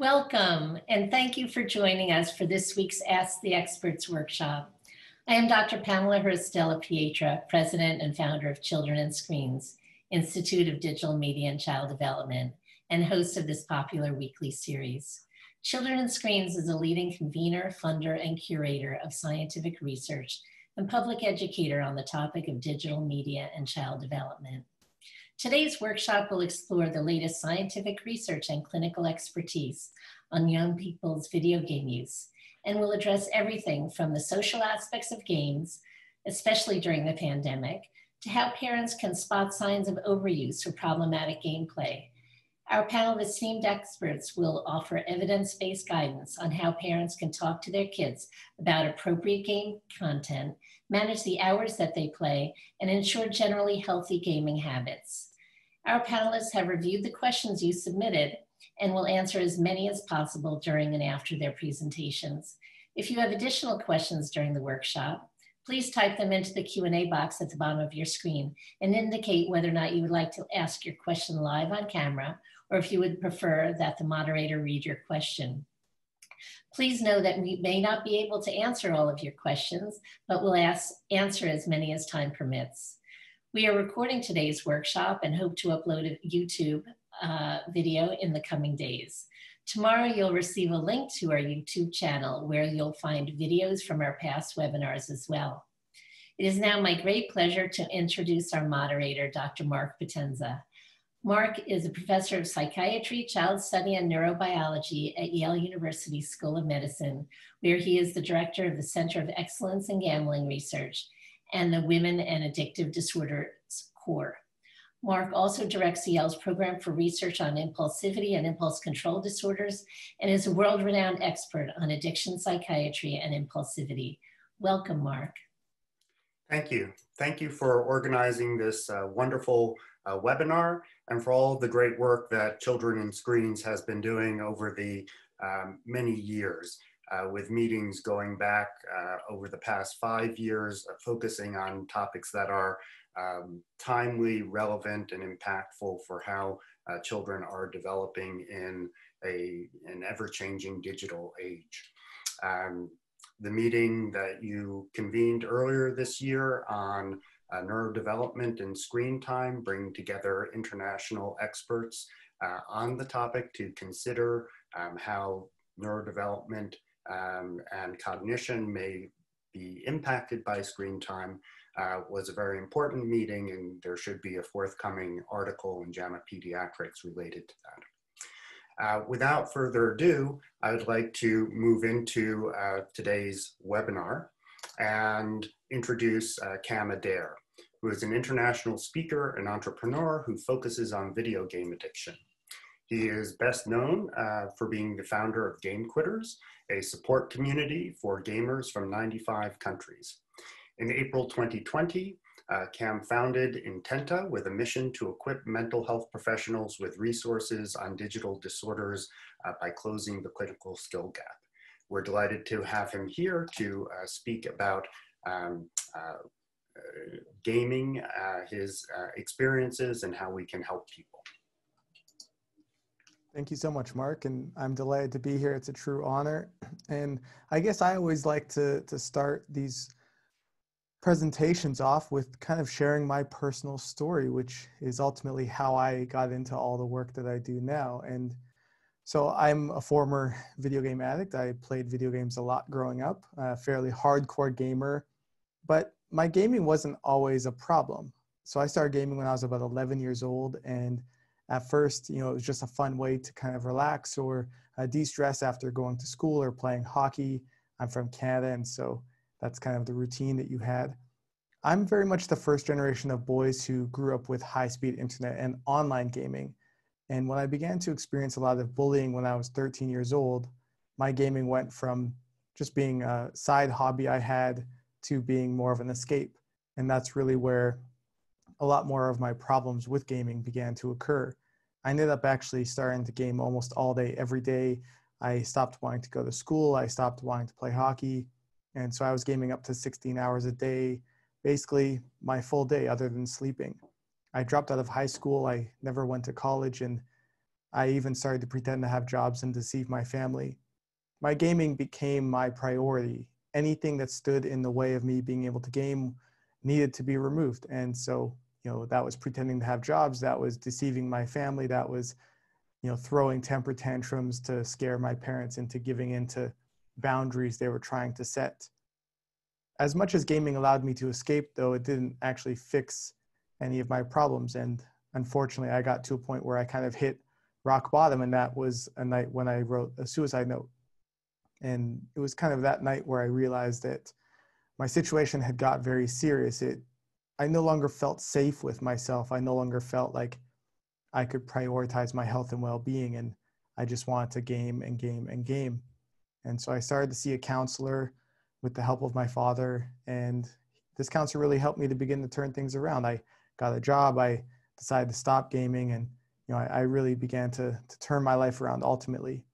Welcome, and thank you for joining us for this week's Ask the Experts workshop. I am Dr. Pamela Hurst-Della Pietra, President and founder of Children and Screens, Institute of Digital Media and Child Development, and host of this popular weekly series. Children and Screens is a leading convener, funder, and curator of scientific research and public educator on the topic of digital media and child development. Today's workshop will explore the latest scientific research and clinical expertise on young people's video game use and will address everything from the social aspects of games, especially during the pandemic, to how parents can spot signs of overuse or problematic gameplay. Our panel of esteemed experts will offer evidence-based guidance on how parents can talk to their kids about appropriate game content, manage the hours that they play, and ensure generally healthy gaming habits. Our panelists have reviewed the questions you submitted and will answer as many as possible during and after their presentations. If you have additional questions during the workshop, please type them into the Q&A box at the bottom of your screen and indicate whether or not you would like to ask your question live on camera or if you would prefer that the moderator read your question. Please know that we may not be able to answer all of your questions, but we'll ask, answer as many as time permits. We are recording today's workshop and hope to upload a YouTube uh, video in the coming days. Tomorrow you'll receive a link to our YouTube channel where you'll find videos from our past webinars as well. It is now my great pleasure to introduce our moderator, Dr. Marc Potenza. Marc is a professor of psychiatry, child study, and neurobiology at Yale University School of Medicine, where he is the director of the Center of Excellence in Gambling Research and the Women and Addictive Disorders Core. Marc also directs Yale's program for research on impulsivity and impulse control disorders and is a world-renowned expert on addiction psychiatry and impulsivity. Welcome, Marc. Thank you. Thank you for organizing this uh, wonderful uh, webinar and for all the great work that Children and Screens has been doing over the um, many years uh, with meetings going back uh, over the past five years, uh, focusing on topics that are um, timely, relevant, and impactful for how uh, children are developing in a, an ever-changing digital age. Um, the meeting that you convened earlier this year on uh, neurodevelopment and screen time, bringing together international experts uh, on the topic to consider um, how neurodevelopment um, and cognition may be impacted by screen time uh, was a very important meeting and there should be a forthcoming article in JAMA Pediatrics related to that. Uh, without further ado, I would like to move into uh, today's webinar and introduce uh, Cam Adair, who is an international speaker and entrepreneur who focuses on video game addiction. He is best known uh, for being the founder of Game Quitters, a support community for gamers from 95 countries. In April 2020, uh, CAM founded Intenta with a mission to equip mental health professionals with resources on digital disorders uh, by closing the clinical skill gap. We're delighted to have him here to uh, speak about um, uh, gaming, uh, his uh, experiences, and how we can help people. Thank you so much, Marc, and I'm delighted to be here. It's a true honor. And I guess I always like to, to start these presentations off with kind of sharing my personal story, which is ultimately how I got into all the work that I do now. And so I'm a former video game addict. I played video games a lot growing up, a fairly hardcore gamer, but my gaming wasn't always a problem. So I started gaming when I was about 11 years old and at first, you know, it was just a fun way to kind of relax or uh, de-stress after going to school or playing hockey. I'm from Canada, and so that's kind of the routine that you had. I'm very much the first generation of boys who grew up with high-speed internet and online gaming. And when I began to experience a lot of bullying when I was 13 years old, my gaming went from just being a side hobby I had to being more of an escape. And that's really where a lot more of my problems with gaming began to occur. I ended up actually starting to game almost all day, every day. I stopped wanting to go to school. I stopped wanting to play hockey. And so I was gaming up to 16 hours a day, basically my full day other than sleeping. I dropped out of high school. I never went to college. And I even started to pretend to have jobs and deceive my family. My gaming became my priority. Anything that stood in the way of me being able to game needed to be removed. And so, you know, that was pretending to have jobs, that was deceiving my family, that was, you know, throwing temper tantrums to scare my parents into giving into boundaries they were trying to set. As much as gaming allowed me to escape, though, it didn't actually fix any of my problems. And unfortunately, I got to a point where I kind of hit rock bottom, and that was a night when I wrote a suicide note. And it was kind of that night where I realized that my situation had got very serious. It, I no longer felt safe with myself. I no longer felt like I could prioritize my health and well-being, and I just wanted to game and game and game. And so I started to see a counselor with the help of my father, and this counselor really helped me to begin to turn things around. I got a job. I decided to stop gaming, and you know, I, I really began to to turn my life around ultimately.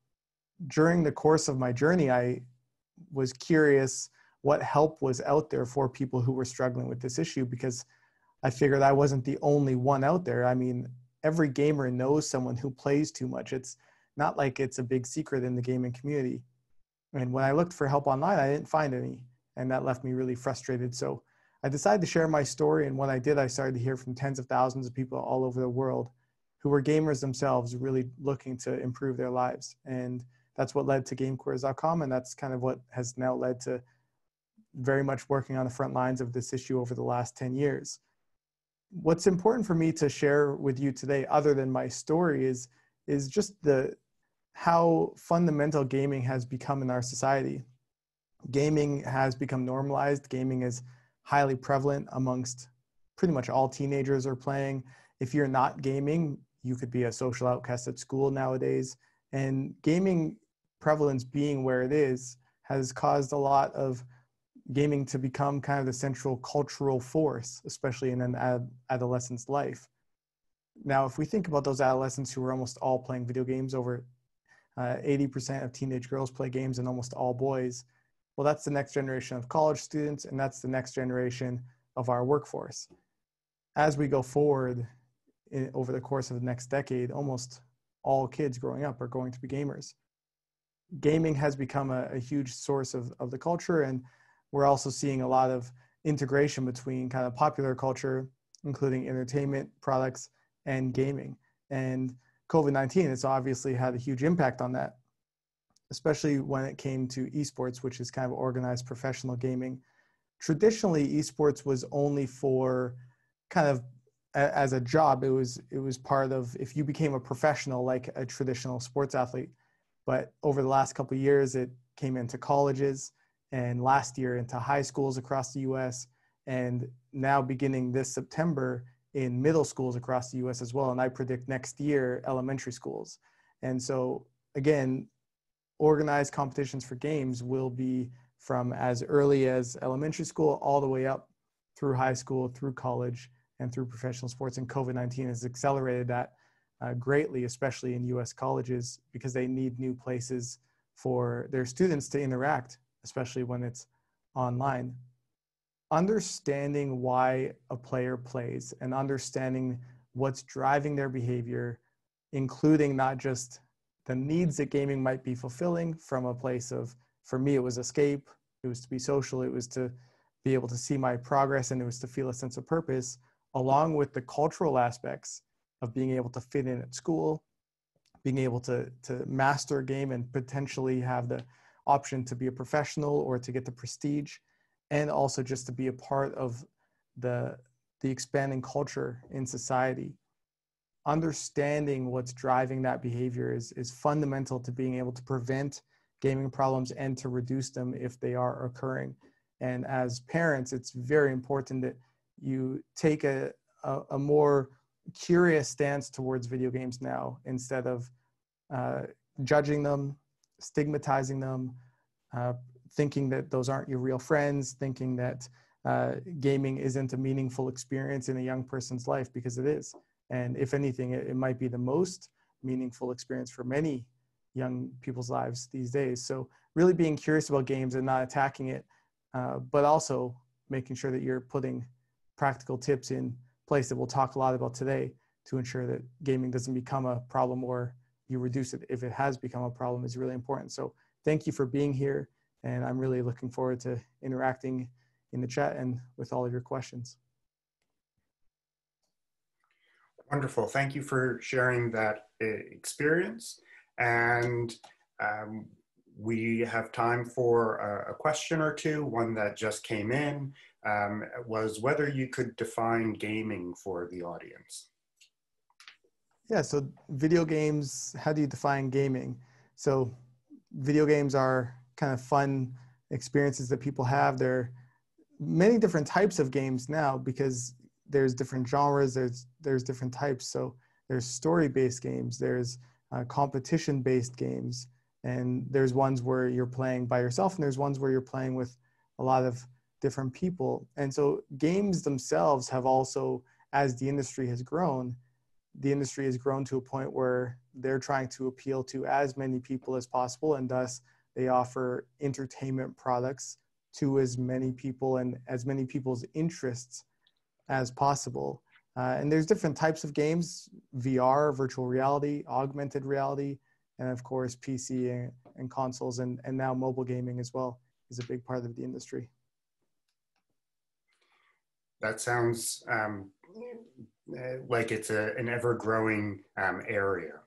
During the course of my journey, I was curious what help was out there for people who were struggling with this issue because I figured I wasn't the only one out there. I mean, every gamer knows someone who plays too much. It's not like it's a big secret in the gaming community. And when I looked for help online, I didn't find any. And that left me really frustrated. So I decided to share my story. And when I did, I started to hear from tens of thousands of people all over the world who were gamers themselves, really looking to improve their lives. And that's what led to GameQuitters.com. And that's kind of what has now led to very much working on the front lines of this issue over the last 10 years. What's important for me to share with you today, other than my story, is, is just the how fundamental gaming has become in our society. Gaming has become normalized. Gaming is highly prevalent amongst pretty much all teenagers are playing. If you're not gaming, you could be a social outcast at school nowadays. And gaming prevalence being where it is has caused a lot of gaming to become kind of the central cultural force, especially in an ad- adolescent's life. Now, if we think about those adolescents who are almost all playing video games, over uh, 80% of teenage girls play games and almost all boys. Well, that's the next generation of college students, and that's the next generation of our workforce. As we go forward in, over the course of the next decade, almost all kids growing up are going to be gamers. Gaming has become a, a huge source of, of the culture, and we're also seeing a lot of integration between kind of popular culture, including entertainment products and gaming. And COVID 19 has obviously had a huge impact on that, especially when it came to esports, which is kind of organized professional gaming. Traditionally, esports was only for kind of as a job it was it was part of if you became a professional like a traditional sports athlete but over the last couple years it came into colleges and last year into high schools across the US, and now beginning this September in middle schools across the US as well. And I predict next year, elementary schools. And so, again, organized competitions for games will be from as early as elementary school all the way up through high school, through college, and through professional sports. And COVID 19 has accelerated that uh, greatly, especially in US colleges, because they need new places for their students to interact especially when it's online. Understanding why a player plays and understanding what's driving their behavior, including not just the needs that gaming might be fulfilling from a place of, for me, it was escape, it was to be social, it was to be able to see my progress, and it was to feel a sense of purpose, along with the cultural aspects of being able to fit in at school, being able to, to master a game and potentially have the option to be a professional or to get the prestige and also just to be a part of the the expanding culture in society. Understanding what's driving that behavior is is fundamental to being able to prevent gaming problems and to reduce them if they are occurring. And as parents it's very important that you take a, a, a more curious stance towards video games now instead of uh, judging them stigmatizing them, uh, thinking that those aren't your real friends, thinking that uh, gaming isn't a meaningful experience in a young person's life because it is. And if anything, it, it might be the most meaningful experience for many young people's lives these days. So really being curious about games and not attacking it, uh, but also making sure that you're putting practical tips in place that we'll talk a lot about today to ensure that gaming doesn't become a problem or you reduce it if it has become a problem is really important. So thank you for being here. And I'm really looking forward to interacting in the chat and with all of your questions. Wonderful. Thank you for sharing that uh, experience. And um, we have time for a, a, question or two. One that just came in um, was whether you could define gaming for the audience. Yeah, so video games, how do you define gaming? So video games are kind of fun experiences that people have. There are many different types of games now because there's different genres, there's, there's different types. So there's story-based games, there's uh, competition-based games, and there's ones where you're playing by yourself and there's ones where you're playing with a lot of different people. And so games themselves have also, as the industry has grown, the industry has grown to a point where they're trying to appeal to as many people as possible and thus they offer entertainment products to as many people and as many people's interests as possible. Uh, and there's different types of games vr virtual reality augmented reality and of course pc and, and consoles and, and now mobile gaming as well is a big part of the industry. That sounds um, like it's a, an ever growing um, area.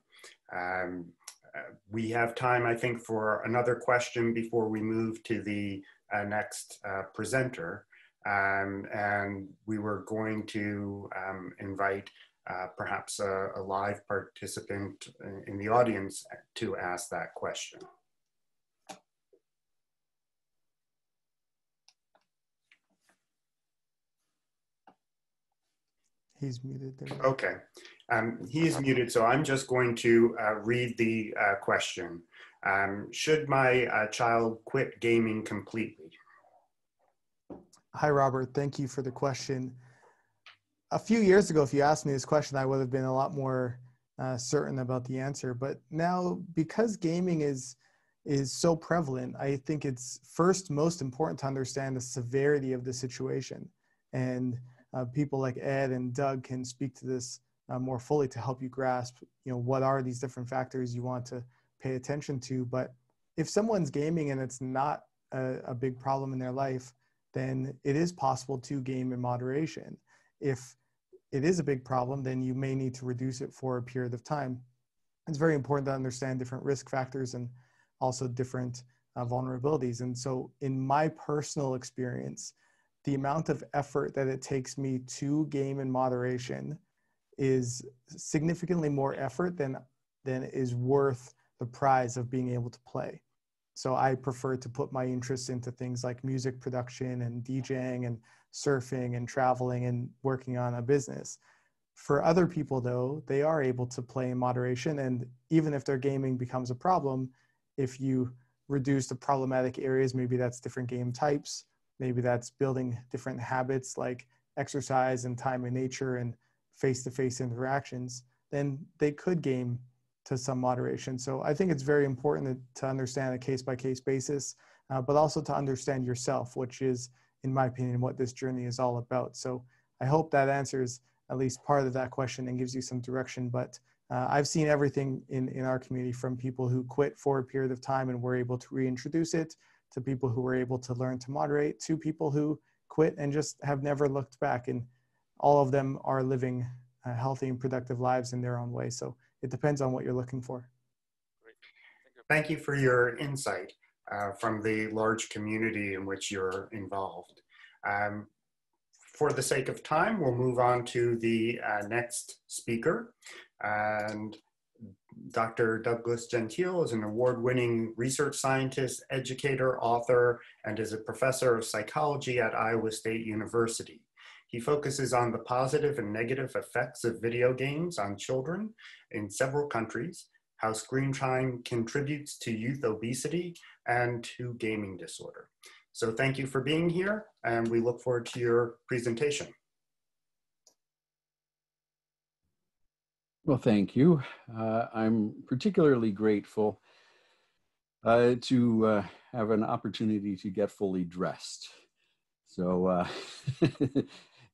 Um, uh, we have time, I think, for another question before we move to the uh, next uh, presenter. Um, and we were going to um, invite uh, perhaps a, a, live participant in the audience to ask that question. He's muted there. Okay. Um, he is muted, so I'm just going to uh, read the uh, question. Um, should my uh, child quit gaming completely? Hi, Robert. Thank you for the question. A few years ago, if you asked me this question, I would have been a lot more uh, certain about the answer. But now, because gaming is is so prevalent, I think it's first most important to understand the severity of the situation and uh, people like Ed and Doug can speak to this uh, more fully to help you grasp, you know, what are these different factors you want to pay attention to. But if someone's gaming and it's not a, a big problem in their life, then it is possible to game in moderation. If it is a big problem, then you may need to reduce it for a period of time. It's very important to understand different risk factors and also different uh, vulnerabilities. And so, in my personal experience, the amount of effort that it takes me to game in moderation is significantly more effort than than is worth the prize of being able to play. So I prefer to put my interests into things like music production and DJing and surfing and traveling and working on a business. For other people though, they are able to play in moderation and even if their gaming becomes a problem, if you reduce the problematic areas, maybe that's different game types, Maybe that's building different habits like exercise and time in nature and face to face interactions. Then they could game to some moderation. So I think it's very important to understand a case by case basis, uh, but also to understand yourself, which is, in my opinion, what this journey is all about. So I hope that answers at least part of that question and gives you some direction. But uh, I've seen everything in, in our community from people who quit for a period of time and were able to reintroduce it to people who were able to learn to moderate to people who quit and just have never looked back. And all of them are living uh, healthy and productive lives in their own way. So it depends on what you're looking for. Thank you for your insight uh, from the large community in which you're involved. Um, for the sake of time we'll move on to the uh, next speaker. And Dr. Douglas Gentile is an award-winning research scientist, educator, author, and is a professor of psychology at Iowa State University. He focuses on the positive and negative effects of video games on children in several countries, how screen time contributes to youth obesity and to gaming disorder. So thank you for being here, and we look forward to your presentation. Well, thank you. Uh, I'm particularly grateful uh, to uh, have an opportunity to get fully dressed. So uh,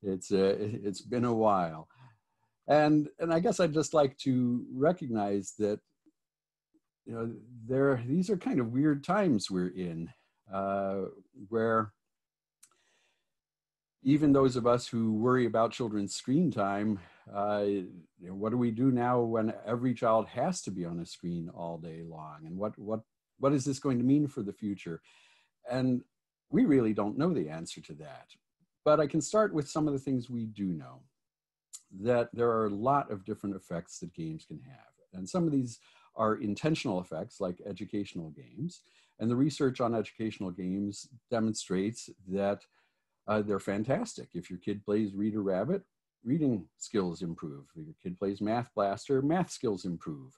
it's uh, it's been a while, and and I guess I'd just like to recognize that you know, there these are kind of weird times we're in, uh, where even those of us who worry about children's screen time, uh, what do we do now when every child has to be on a screen all day long? And what what what is this going to mean for the future? And we really don't know the answer to that. But I can start with some of the things we do know. That there are a lot of different effects that games can have. And some of these are intentional effects like educational games. And the research on educational games demonstrates that uh, they're fantastic. If your kid plays Reader Rabbit, reading skills improve. If your kid plays Math Blaster, math skills improve.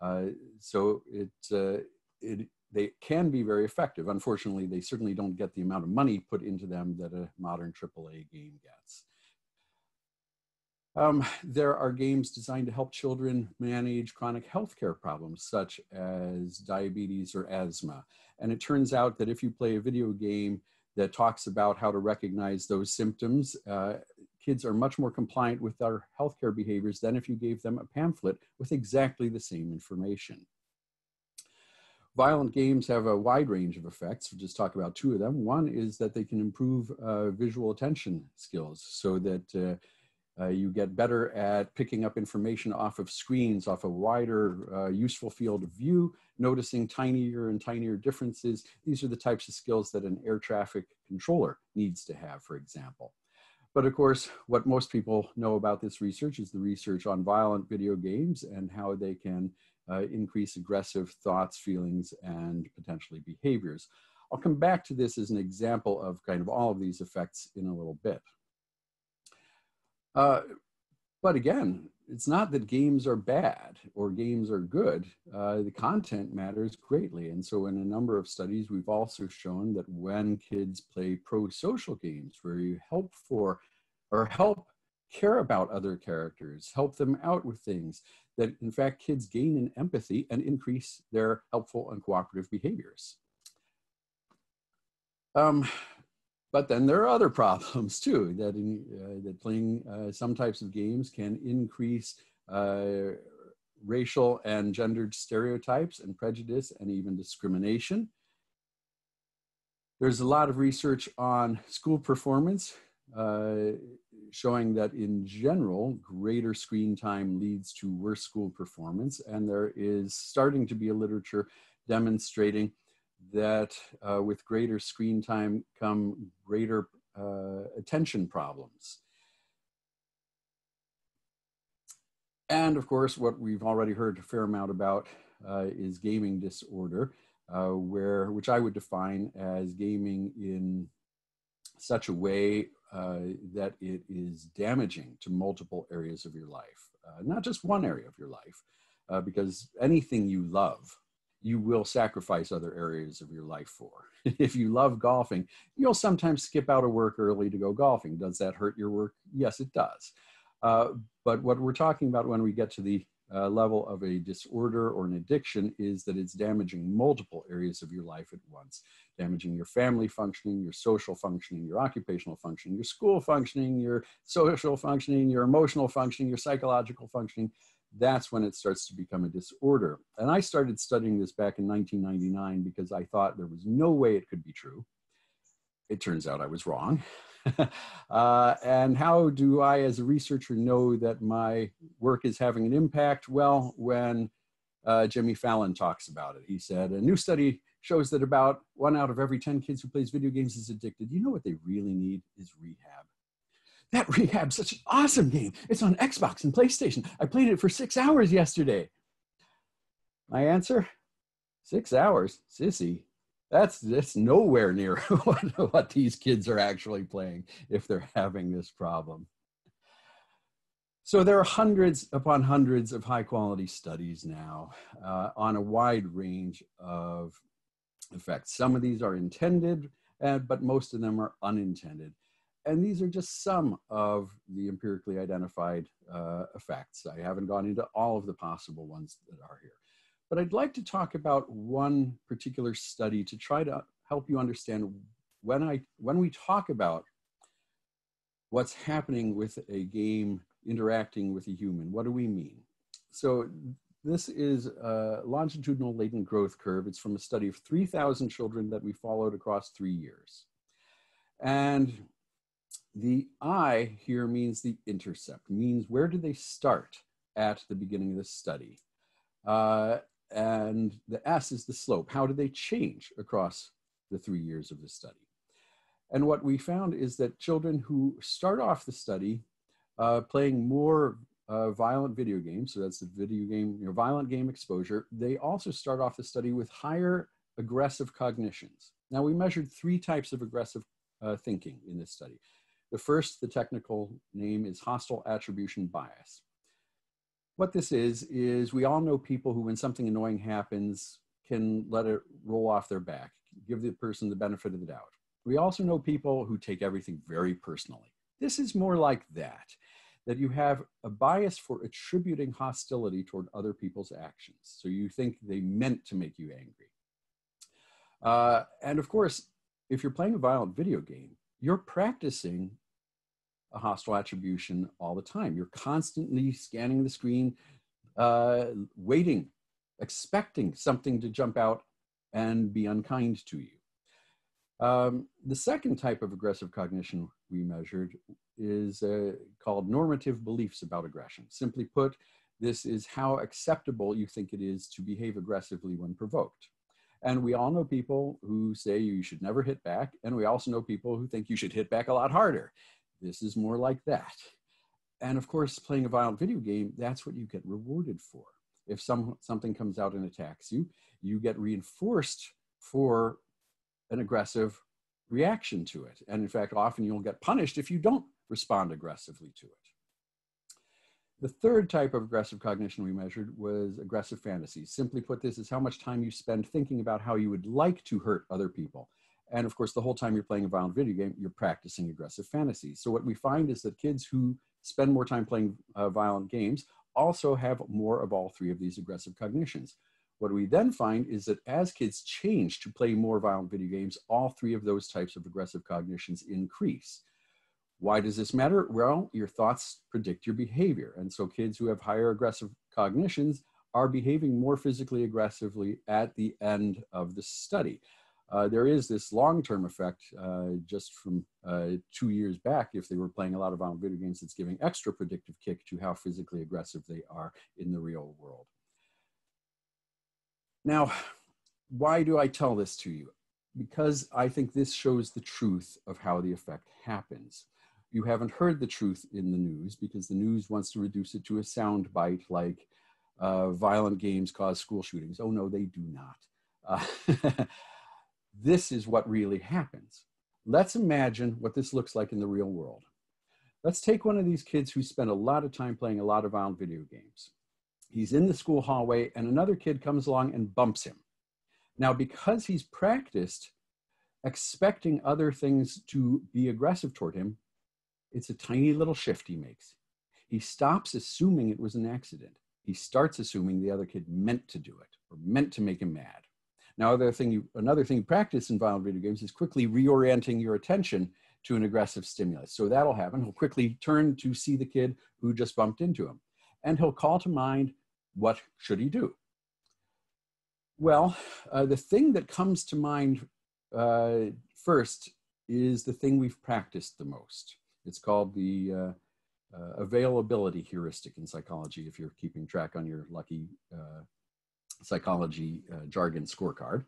Uh, so it, uh, it, they can be very effective. Unfortunately, they certainly don't get the amount of money put into them that a modern AAA game gets. Um, there are games designed to help children manage chronic healthcare problems such as diabetes or asthma. And it turns out that if you play a video game that talks about how to recognize those symptoms, uh, kids are much more compliant with their healthcare behaviors than if you gave them a pamphlet with exactly the same information. Violent games have a wide range of effects. We'll just talk about two of them. One is that they can improve uh, visual attention skills so that uh, uh, you get better at picking up information off of screens, off a wider, uh, useful field of view, noticing tinier and tinier differences. These are the types of skills that an air traffic controller needs to have, for example. But of course, what most people know about this research is the research on violent video games and how they can uh, increase aggressive thoughts, feelings, and potentially behaviors. I'll come back to this as an example of kind of all of these effects in a little bit. Uh, but again, it's not that games are bad or games are good. Uh, the content matters greatly. And so in a number of studies, we've also shown that when kids play pro-social games where you help for or help care about other characters, help them out with things, that in fact kids gain in empathy and increase their helpful and cooperative behaviors. Um, but then there are other problems too, that, in, uh, that playing uh, some types of games can increase uh, racial and gendered stereotypes and prejudice and even discrimination. There's a lot of research on school performance uh, showing that in general, greater screen time leads to worse school performance. And there is starting to be a literature demonstrating that uh, with greater screen time come greater uh, attention problems. And of course, what we've already heard a fair amount about uh, is gaming disorder, uh, where which I would define as gaming in such a way uh, that it is damaging to multiple areas of your life, uh, not just one area of your life, because anything you love, you will sacrifice other areas of your life for. if you love golfing, you'll sometimes skip out of work early to go golfing. Does that hurt your work? Yes, it does. Uh, but what we're talking about when we get to the uh, level of a disorder or an addiction is that it's damaging multiple areas of your life at once, damaging your family functioning, your social functioning, your occupational functioning, your school functioning, your social functioning, your emotional functioning, your psychological functioning. That's when it starts to become a disorder. And I started studying this back in 1999 because I thought there was no way it could be true. It turns out I was wrong. uh, and how do I, as a researcher, know that my work is having an impact? Well, when uh, Jimmy Fallon talks about it, he said, a new study shows that about one out of every 10 kids who plays video games is addicted. You know what they really need is rehab. That rehab's such an awesome game. It's on Xbox and PlayStation. I played it for six hours yesterday. My answer, six hours, sissy. That's that's nowhere near what, what these kids are actually playing if they're having this problem. So there are hundreds upon hundreds of high quality studies now uh, on a wide range of effects. Some of these are intended, uh, but most of them are unintended. And these are just some of the empirically identified uh, effects. I haven't gone into all of the possible ones that are here. But I'd like to talk about one particular study to try to help you understand when, I, when we talk about what's happening with a game interacting with a human, what do we mean? So this is a longitudinal latent growth curve. It's from a study of 3,000 children that we followed across three years. And the I here means the intercept, means where do they start at the beginning of the study? Uh, and the S is the slope. How do they change across the three years of the study? And what we found is that children who start off the study uh, playing more uh, violent video games, so that's the video game, you know, violent game exposure, they also start off the study with higher aggressive cognitions. Now we measured three types of aggressive uh, thinking in this study. The first, the technical name is hostile attribution bias. What this is, is we all know people who when something annoying happens can let it roll off their back, give the person the benefit of the doubt. We also know people who take everything very personally. This is more like that, that you have a bias for attributing hostility toward other people's actions. So you think they meant to make you angry. Uh, and of course, if you're playing a violent video game, you're practicing a hostile attribution all the time. You're constantly scanning the screen, uh, waiting, expecting something to jump out and be unkind to you. Um, the second type of aggressive cognition we measured is uh, called normative beliefs about aggression. Simply put, this is how acceptable you think it is to behave aggressively when provoked. And we all know people who say you should never hit back, and we also know people who think you should hit back a lot harder. This is more like that. And of course, playing a violent video game, that's what you get rewarded for. If some, something comes out and attacks you, you get reinforced for an aggressive reaction to it. And in fact, often you'll get punished if you don't respond aggressively to it. The third type of aggressive cognition we measured was aggressive fantasies. Simply put, this is how much time you spend thinking about how you would like to hurt other people. And of course, the whole time you're playing a violent video game, you're practicing aggressive fantasies. So what we find is that kids who spend more time playing uh, violent games also have more of all three of these aggressive cognitions. What we then find is that as kids change to play more violent video games, all three of those types of aggressive cognitions increase. Why does this matter? Well, your thoughts predict your behavior. And so kids who have higher aggressive cognitions are behaving more physically aggressively at the end of the study. Uh, there is this long-term effect uh, just from uh, two years back, if they were playing a lot of violent video games, it's giving extra predictive kick to how physically aggressive they are in the real world. Now, why do I tell this to you? Because I think this shows the truth of how the effect happens. You haven't heard the truth in the news because the news wants to reduce it to a sound bite like uh, violent games cause school shootings. Oh, no, they do not. This is what really happens. Let's imagine what this looks like in the real world. Let's take one of these kids who spent a lot of time playing a lot of violent video games. He's in the school hallway, and another kid comes along and bumps him. Now, because he's practiced expecting other things to be aggressive toward him, it's a tiny little shift he makes. He stops assuming it was an accident. He starts assuming the other kid meant to do it or meant to make him mad. Now, other thing you, another thing you practice in violent video games is quickly reorienting your attention to an aggressive stimulus. So that'll happen. He'll quickly turn to see the kid who just bumped into him and he'll call to mind what should he do. Well, uh, the thing that comes to mind uh, first is the thing we've practiced the most. It's called the uh, uh availability heuristic in psychology, if you're keeping track on your lucky uh, psychology uh, jargon scorecard.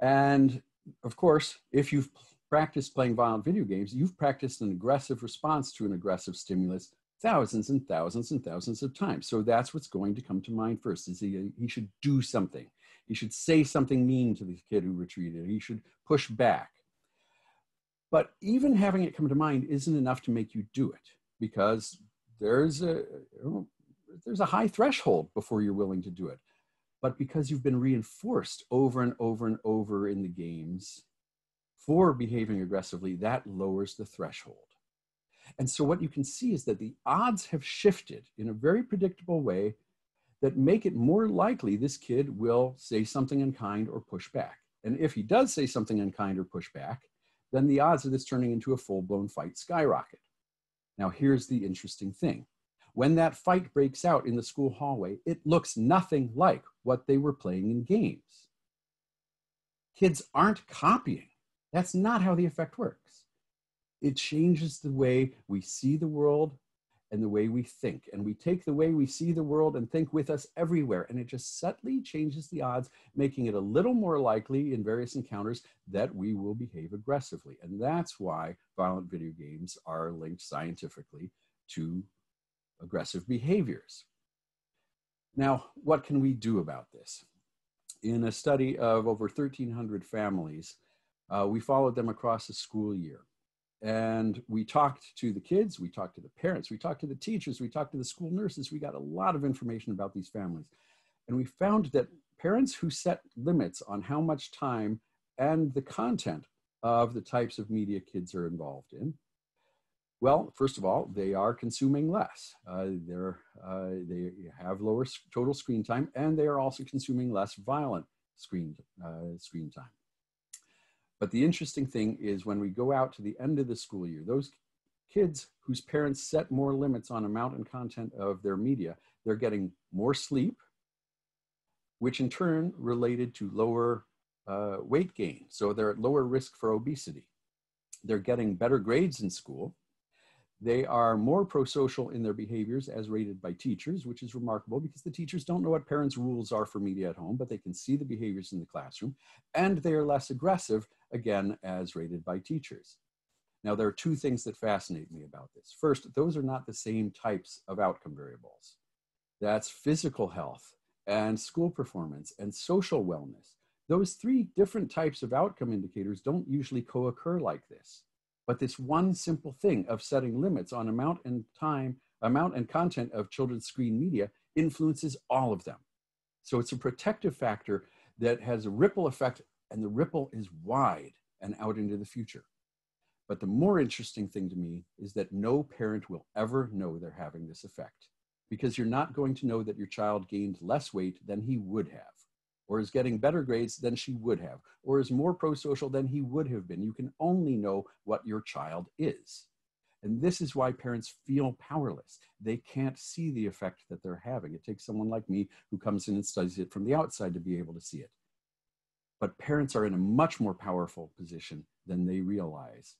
And of course, if you've practiced playing violent video games, you've practiced an aggressive response to an aggressive stimulus thousands and thousands and thousands of times. So that's what's going to come to mind first is he, he should do something. He should say something mean to the kid who retreated. He should push back. But even having it come to mind isn't enough to make you do it because there's a, there's a high threshold before you're willing to do it. But because you've been reinforced over and over and over in the games for behaving aggressively, that lowers the threshold. And so what you can see is that the odds have shifted in a very predictable way that make it more likely this kid will say something unkind or push back. And if he does say something unkind or push back, then the odds of this turning into a full blown fight skyrocket. Now, here's the interesting thing When that fight breaks out in the school hallway, it looks nothing like what they were playing in games. Kids aren't copying. That's not how the effect works. It changes the way we see the world and the way we think. And we take the way we see the world and think with us everywhere. And it just subtly changes the odds, making it a little more likely in various encounters that we will behave aggressively. And that's why violent video games are linked scientifically to aggressive behaviors. Now, what can we do about this? In a study of over 1,300 families, uh, we followed them across a school year. And we talked to the kids, we talked to the parents, we talked to the teachers, we talked to the school nurses. We got a lot of information about these families. And we found that parents who set limits on how much time and the content of the types of media kids are involved in, well, first of all, they are consuming less. Uh, they're, uh, they have lower total screen time, and they are also consuming less violent screen, uh, screen time. But the interesting thing is when we go out to the end of the school year, those kids whose parents set more limits on amount and content of their media, they're getting more sleep, which in turn related to lower uh, weight gain. So they're at lower risk for obesity. They're getting better grades in school. They are more pro-social in their behaviors as rated by teachers, which is remarkable because the teachers don't know what parents' rules are for media at home, but they can see the behaviors in the classroom. And they are less aggressive, again, as rated by teachers. Now, there are two things that fascinate me about this. First, those are not the same types of outcome variables. That's physical health and school performance and social wellness. Those three different types of outcome indicators don't usually co-occur like this. But this one simple thing of setting limits on amount and time, amount and content of children's screen media influences all of them. So it's a protective factor that has a ripple effect and the ripple is wide and out into the future. But the more interesting thing to me is that no parent will ever know they're having this effect because you're not going to know that your child gained less weight than he would have or is getting better grades than she would have, or is more pro-social than he would have been. You can only know what your child is. And this is why parents feel powerless. They can't see the effect that they're having. It takes someone like me who comes in and studies it from the outside to be able to see it. But parents are in a much more powerful position than they realize.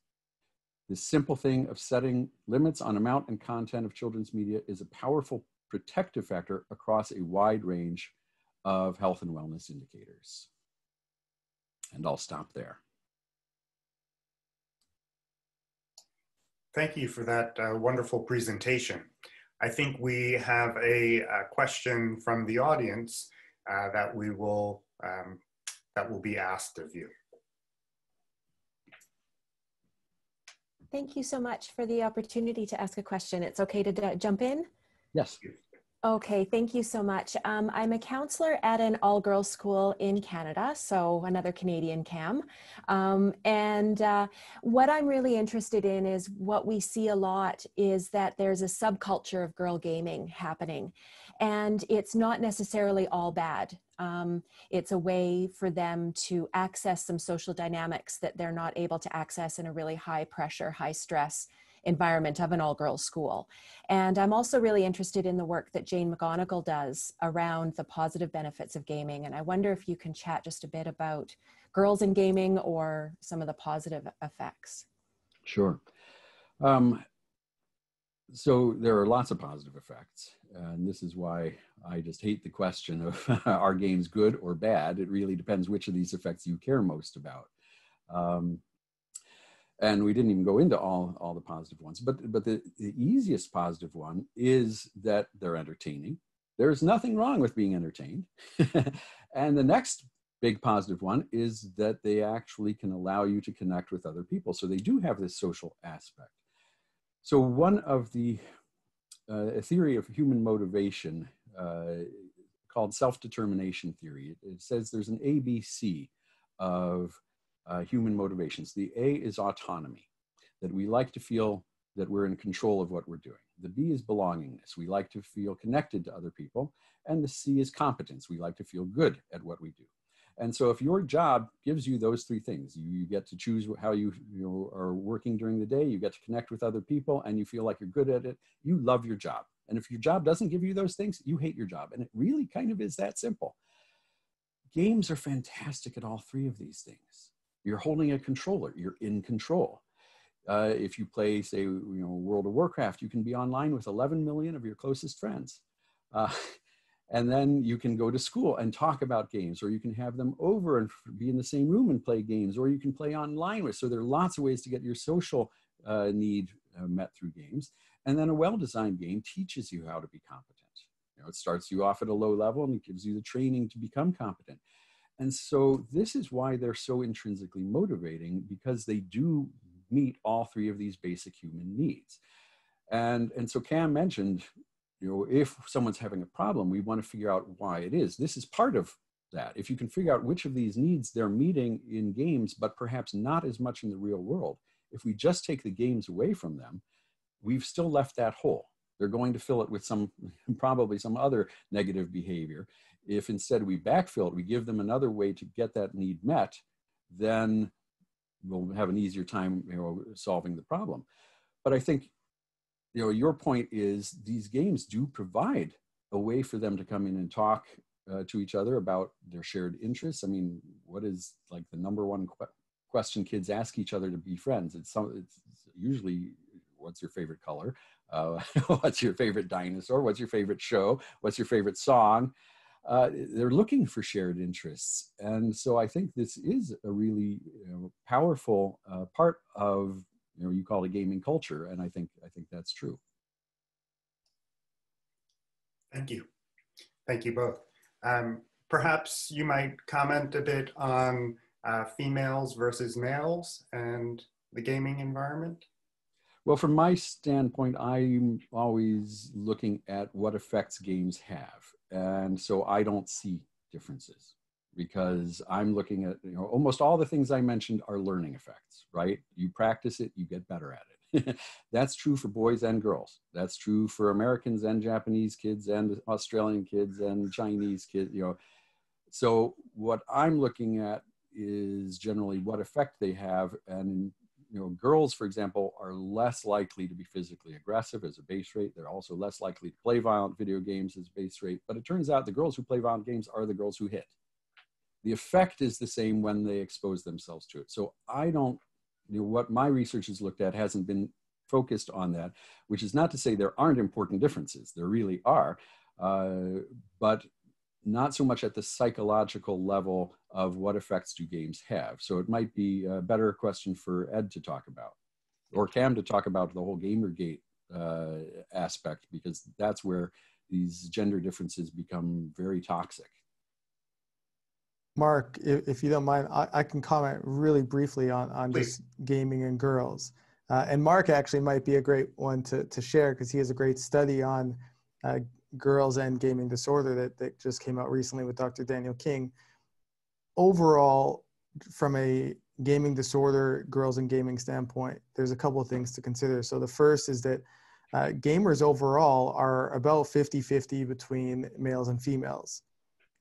This simple thing of setting limits on amount and content of children's media is a powerful protective factor across a wide range of health and wellness indicators. And I'll stop there. Thank you for that uh, wonderful presentation. I think we have a, a question from the audience uh, that we will um, that will be asked of you. Thank you so much for the opportunity to ask a question. It's okay to jump in? Yes. Okay, thank you so much. Um, I'm a counselor at an all girls school in Canada, so another Canadian CAM. Um, and uh, what I'm really interested in is what we see a lot is that there's a subculture of girl gaming happening. And it's not necessarily all bad. Um, it's a way for them to access some social dynamics that they're not able to access in a really high pressure, high stress environment of an all girls school. And I'm also really interested in the work that Jane McGonigal does around the positive benefits of gaming. And I wonder if you can chat just a bit about girls in gaming or some of the positive effects. Sure. Um, so there are lots of positive effects. And this is why I just hate the question of are games good or bad? It really depends which of these effects you care most about. Um, and we didn't even go into all, all the positive ones but but the, the easiest positive one is that they're entertaining. There's nothing wrong with being entertained. And the next big positive one is that they actually can allow you to connect with other people. So they do have this social aspect. So one of the uh, theory of human motivation uh, called self-determination theory it, it says there's an abc of uh, human motivations. The A is autonomy, that we like to feel that we're in control of what we're doing. The B is belongingness. We like to feel connected to other people. And the C is competence. We like to feel good at what we do. And so if your job gives you those three things, you, you get to choose how you, you are working during the day, you get to connect with other people, and you feel like you're good at it, you love your job. And if your job doesn't give you those things, you hate your job. And it really kind of is that simple. Games are fantastic at all three of these things. You're holding a controller, you're in control. Uh, if you play, say, you know, World of Warcraft, you can be online with 11 million of your closest friends. Uh, and then you can go to school and talk about games, or you can have them over and be in the same room and play games, or you can play online with. So there are lots of ways to get your social uh, need uh, met through games. And then a well-designed game teaches you how to be competent. You know, it starts you off at a low level and it gives you the training to become competent. And so this is why they're so intrinsically motivating because they do meet all three of these basic human needs. And, and so Cam mentioned, you know, if someone's having a problem, we want to figure out why it is. This is part of that. If you can figure out which of these needs they're meeting in games, but perhaps not as much in the real world, if we just take the games away from them, we've still left that hole. They're going to fill it with some, probably some other negative behavior. If instead we backfill it, we give them another way to get that need met, then we'll have an easier time you know, solving the problem. But I think, you know, your point is these games do provide a way for them to come in and talk uh, to each other about their shared interests. I mean, what is like the number one qu question kids ask each other to be friends? It's, some, it's usually what's your favorite color? Uh, what's your favorite dinosaur? What's your favorite show? What's your favorite song? Uh, they're looking for shared interests. And so I think this is a really you know, powerful uh, part of, you know, you call it gaming culture. And I think, I think that's true. Thank you. Thank you both. Um, perhaps you might comment a bit on uh, females versus males and the gaming environment? Well, from my standpoint, I'm always looking at what effects games have. And so I don't see differences because I'm looking at, you know, almost all the things I mentioned are learning effects, right? You practice it, you get better at it. That's true for boys and girls. That's true for Americans and Japanese kids and Australian kids and Chinese kids, you know. So what I'm looking at is generally what effect they have and you know, girls, for example, are less likely to be physically aggressive as a base rate. They're also less likely to play violent video games as a base rate. But it turns out the girls who play violent games are the girls who hit. The effect is the same when they expose themselves to it. So I don't, you know, what my research has looked at hasn't been focused on that, which is not to say there aren't important differences. There really are. Uh, but not so much at the psychological level of what effects do games have. So it might be a better question for Ed to talk about, or Cam to talk about the whole Gamergate uh, aspect, because that's where these gender differences become very toxic. Marc, if, if you don't mind, I, I, can comment really briefly on, on just gaming and girls. Uh, and Marc actually might be a great one to, to share because he has a great study on uh, girls and gaming disorder that, that just came out recently with Dr. Daniel King. Overall, from a gaming disorder, girls and gaming standpoint, there's a couple of things to consider. So the first is that uh, gamers overall are about 50 50 between males and females.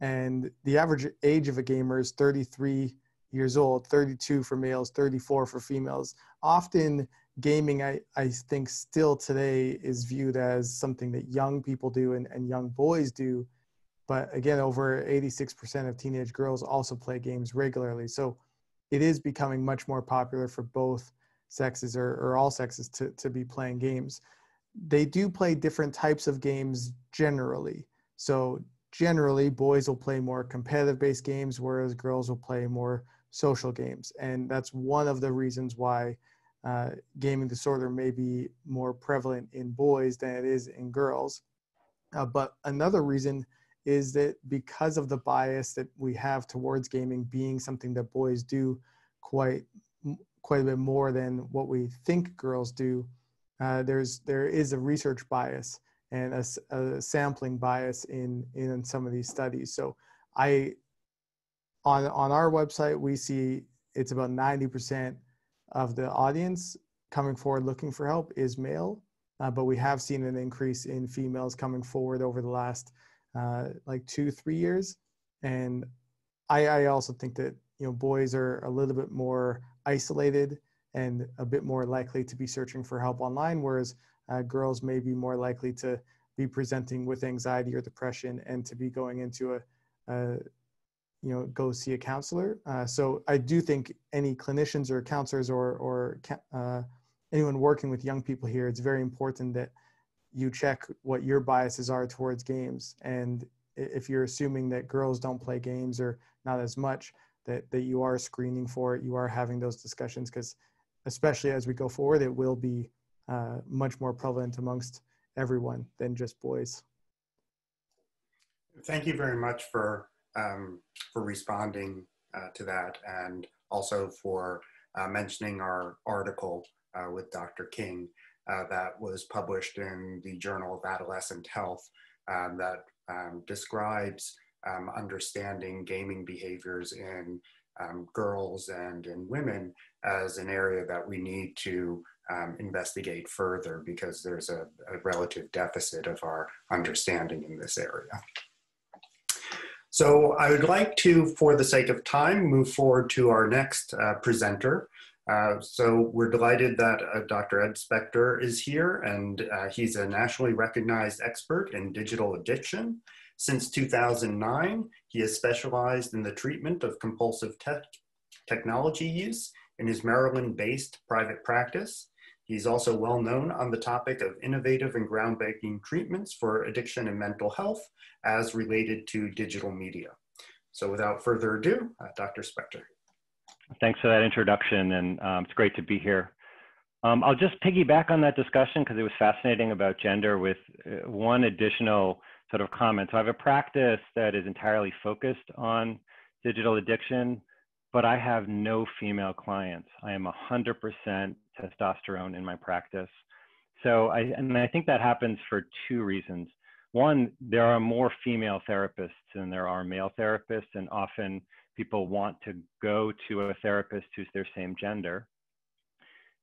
And the average age of a gamer is 33 years old, 32 for males, 34 for females. Often gaming I, I think still today is viewed as something that young people do and, and young boys do but again over 86% of teenage girls also play games regularly. So it is becoming much more popular for both sexes or, or all sexes to, to be playing games. They do play different types of games generally. So generally boys will play more competitive based games whereas girls will play more social games. And that's one of the reasons why uh, gaming disorder may be more prevalent in boys than it is in girls. Uh, but another reason is that because of the bias that we have towards gaming being something that boys do quite quite a bit more than what we think girls do, uh, there's there is a research bias and a, a, sampling bias in in some of these studies. So I on on our website we see it's about 90 percent of the audience coming forward looking for help is male, uh, but we have seen an increase in females coming forward over the last uh, like two, three years. And I, I also think that you know boys are a little bit more isolated and a bit more likely to be searching for help online, whereas uh, girls may be more likely to be presenting with anxiety or depression and to be going into a, a you know go see a counselor uh, so i do think any clinicians or counselors or or uh, anyone working with young people here it's very important that you check what your biases are towards games and if you're assuming that girls don't play games or not as much that that you are screening for it you are having those discussions because especially as we go forward it will be uh, much more prevalent amongst everyone than just boys thank you very much for um, for responding uh, to that and also for uh, mentioning our article uh, with Dr. King uh, that was published in the Journal of Adolescent Health um, that um, describes um, understanding gaming behaviors in um, girls and in women as an area that we need to um, investigate further because there's a, a relative deficit of our understanding in this area. So I would like to, for the sake of time, move forward to our next uh, presenter. Uh, so we're delighted that uh, Dr. Ed Spector is here and uh, he's a nationally recognized expert in digital addiction. Since 2009, he has specialized in the treatment of compulsive te technology use in his Maryland-based private practice. He's also well known on the topic of innovative and groundbreaking treatments for addiction and mental health as related to digital media. So without further ado, uh, Dr. Spector. Thanks for that introduction, and um, it's great to be here. Um, I'll just piggyback on that discussion because it was fascinating about gender with uh, one additional sort of comment. So I have a practice that is entirely focused on digital addiction, but I have no female clients. I am 100% testosterone in my practice. So I, and I think that happens for two reasons. One, there are more female therapists than there are male therapists, and often people want to go to a therapist who's their same gender.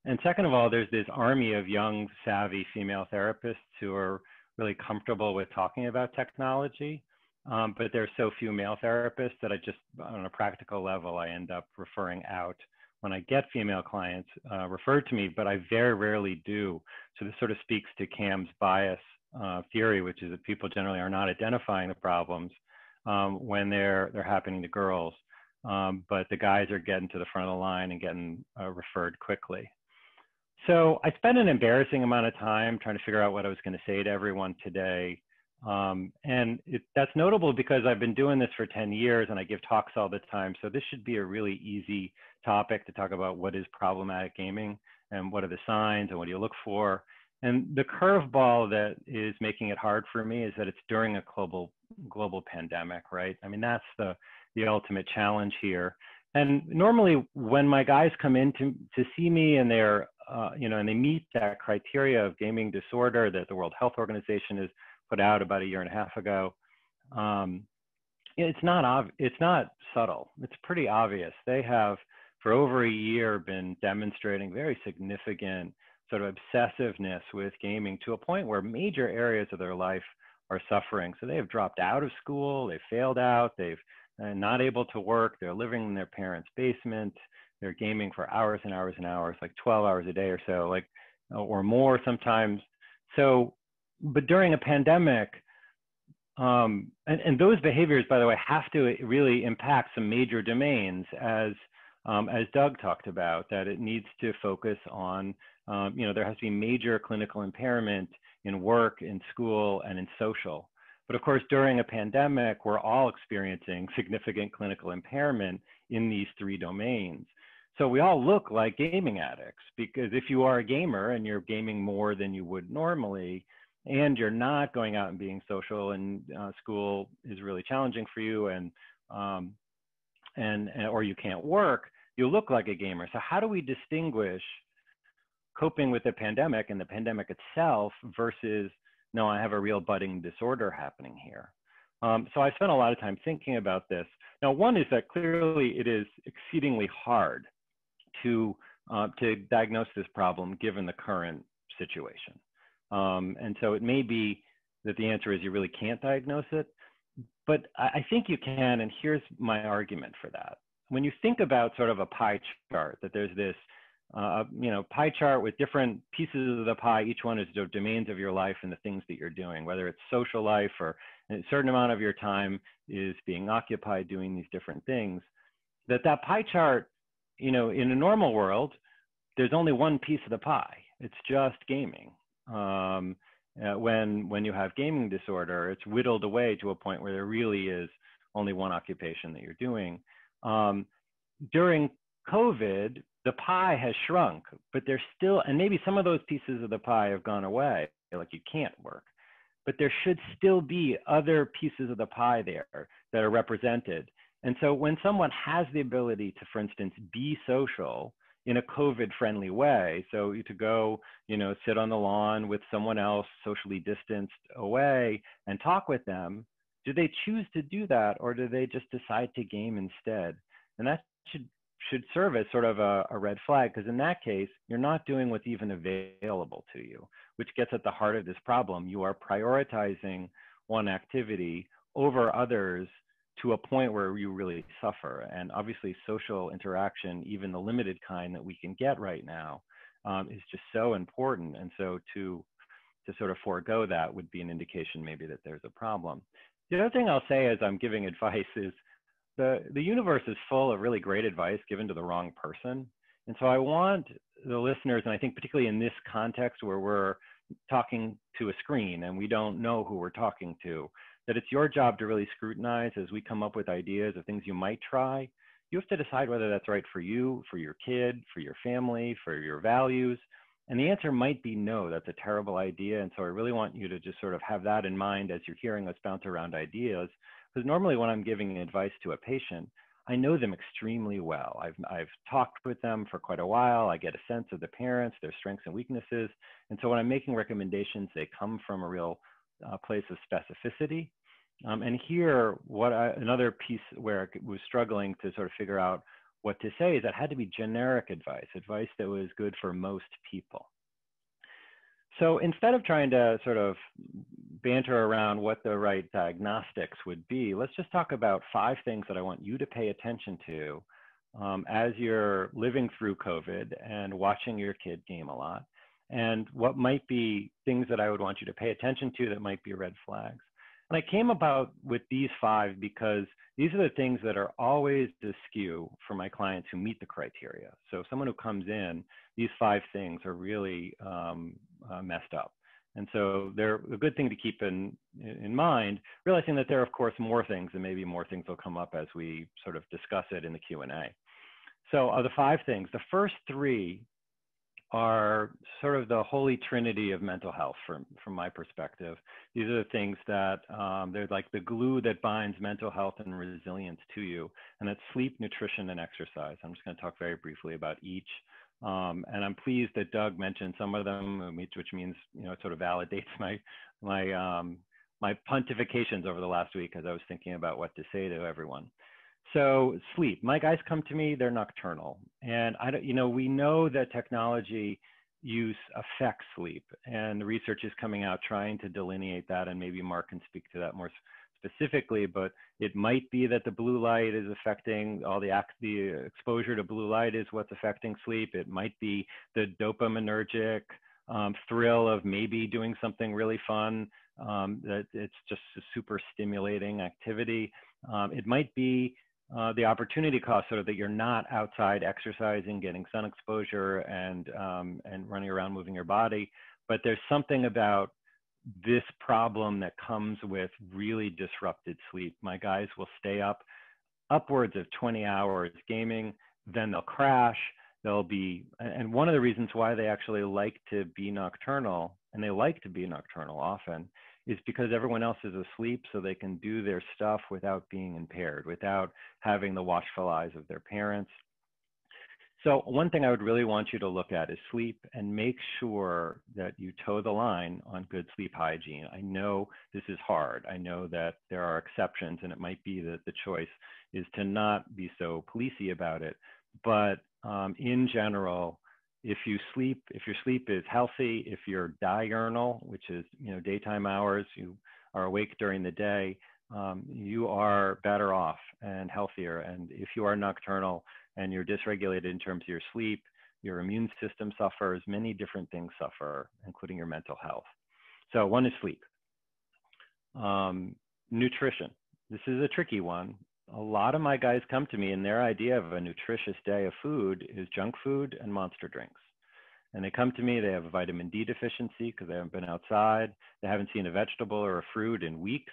And second of all, there's this army of young, savvy female therapists who are really comfortable with talking about technology. Um, but there's so few male therapists that I just, on a practical level, I end up referring out when I get female clients uh, referred to me, but I very rarely do. So this sort of speaks to Cam's bias uh, theory, which is that people generally are not identifying the problems um, when they're they're happening to girls, um, but the guys are getting to the front of the line and getting uh, referred quickly. So I spent an embarrassing amount of time trying to figure out what I was going to say to everyone today. Um, and it, that's notable because I've been doing this for 10 years and I give talks all the time. So this should be a really easy topic to talk about what is problematic gaming and what are the signs and what do you look for. And the curveball that is making it hard for me is that it's during a global global pandemic, right? I mean, that's the the ultimate challenge here. And normally, when my guys come in to to see me and they're uh, you know and they meet that criteria of gaming disorder that the World Health Organization has put out about a year and a half ago, um, it's not ob- it's not subtle. It's pretty obvious. They have for over a year been demonstrating very significant sort of obsessiveness with gaming to a point where major areas of their life are suffering. So they have dropped out of school, they've failed out, they've uh, not able to work, they're living in their parents' basement, they're gaming for hours and hours and hours, like 12 hours a day or so, like or more sometimes. So, but during a pandemic, um, and, and those behaviors, by the way, have to really impact some major domains, as um, as Doug talked about, that it needs to focus on um, you know, there has to be major clinical impairment in work, in school, and in social. But of course, during a pandemic, we're all experiencing significant clinical impairment in these three domains. So we all look like gaming addicts because if you are a gamer and you're gaming more than you would normally, and you're not going out and being social, and uh, school is really challenging for you, and um, and or you can't work, you look like a gamer. So how do we distinguish coping with the pandemic and the pandemic itself versus no, I have a real budding disorder happening here. Um, so I spent a lot of time thinking about this. Now, one is that clearly it is exceedingly hard to uh, to diagnose this problem given the current situation. Um, and so it may be that the answer is you really can't diagnose it, but I, I think you can. And here's my argument for that. When you think about sort of a pie chart, that there's this uh, you know, pie chart with different pieces of the pie. Each one is the domains of your life and the things that you're doing, whether it's social life or a certain amount of your time is being occupied doing these different things. That that pie chart, you know, in a normal world, there's only one piece of the pie. It's just gaming. Um, uh, when when you have gaming disorder, it's whittled away to a point where there really is only one occupation that you're doing. Um, during COVID, the pie has shrunk, but there's still, and maybe some of those pieces of the pie have gone away, like you can't work, but there should still be other pieces of the pie there that are represented. And so when someone has the ability to, for instance, be social in a COVID friendly way, so to go, you know, sit on the lawn with someone else socially distanced away and talk with them, do they choose to do that or do they just decide to game instead? And that should should serve as sort of a, a red flag because in that case, you're not doing what's even available to you, which gets at the heart of this problem. You are prioritizing one activity over others to a point where you really suffer. And obviously, social interaction, even the limited kind that we can get right now, um, is just so important. And so to to sort of forego that would be an indication maybe that there's a problem. The other thing I'll say as I'm giving advice is the, the universe is full of really great advice given to the wrong person. And so I want the listeners, and I think particularly in this context where we're talking to a screen and we don't know who we're talking to, that it's your job to really scrutinize as we come up with ideas of things you might try. You have to decide whether that's right for you, for your kid, for your family, for your values. And the answer might be no, that's a terrible idea. And so I really want you to just sort of have that in mind as you're hearing us bounce around ideas because normally when I'm giving advice to a patient, I know them extremely well. I've, I've talked with them for quite a while. I get a sense of the parents, their strengths and weaknesses. And so when I'm making recommendations, they come from a real uh, place of specificity. Um, and here, what I, another piece where I was struggling to sort of figure out what to say is that had to be generic advice, advice that was good for most people. So instead of trying to sort of banter around what the right diagnostics would be, let's just talk about five things that I want you to pay attention to um, as you're living through COVID and watching your kid game a lot, and what might be things that I would want you to pay attention to that might be red flags. And I came about with these five because these are the things that are always askew for my clients who meet the criteria. So someone who comes in, these five things are really um, uh, messed up. And so they're a good thing to keep in, in mind, realizing that there are, of course, more things and maybe more things will come up as we sort of discuss it in the Q&A. So of the five things, the first three are sort of the holy trinity of mental health from, from my perspective. These are the things that um, they're like the glue that binds mental health and resilience to you, and that's sleep, nutrition, and exercise. I'm just going to talk very briefly about each. Um, and I'm pleased that Doug mentioned some of them, which means you know it sort of validates my my um, my pontifications over the last week as I was thinking about what to say to everyone. So sleep. My guys come to me; they're nocturnal, and I don't. You know, we know that technology use affects sleep, and the research is coming out trying to delineate that, and maybe Marc can speak to that more specifically. But it might be that the blue light is affecting all the the exposure to blue light is what's affecting sleep. It might be the dopaminergic um, thrill of maybe doing something really fun. Um, that it's just a super stimulating activity. Um, it might be uh, the opportunity cost so that you're not outside exercising, getting sun exposure, and um, and running around moving your body. But there's something about this problem that comes with really disrupted sleep. My guys will stay up upwards of 20 hours gaming, then they'll crash. They'll be, and one of the reasons why they actually like to be nocturnal, and they like to be nocturnal often, is because everyone else is asleep so they can do their stuff without being impaired, without having the watchful eyes of their parents. So one thing I would really want you to look at is sleep and make sure that you toe the line on good sleep hygiene. I know this is hard. I know that there are exceptions and it might be that the choice is to not be so policey about it. But um, in general, if you sleep, if your sleep is healthy, if you're diurnal, which is you know daytime hours, you are awake during the day, um, you are better off and healthier. And if you are nocturnal and you're dysregulated in terms of your sleep, your immune system suffers, many different things suffer, including your mental health. So one is sleep. Um, nutrition. This is a tricky one. A lot of my guys come to me and their idea of a nutritious day of food is junk food and monster drinks. And they come to me, they have a vitamin D deficiency because they haven't been outside. They haven't seen a vegetable or a fruit in weeks.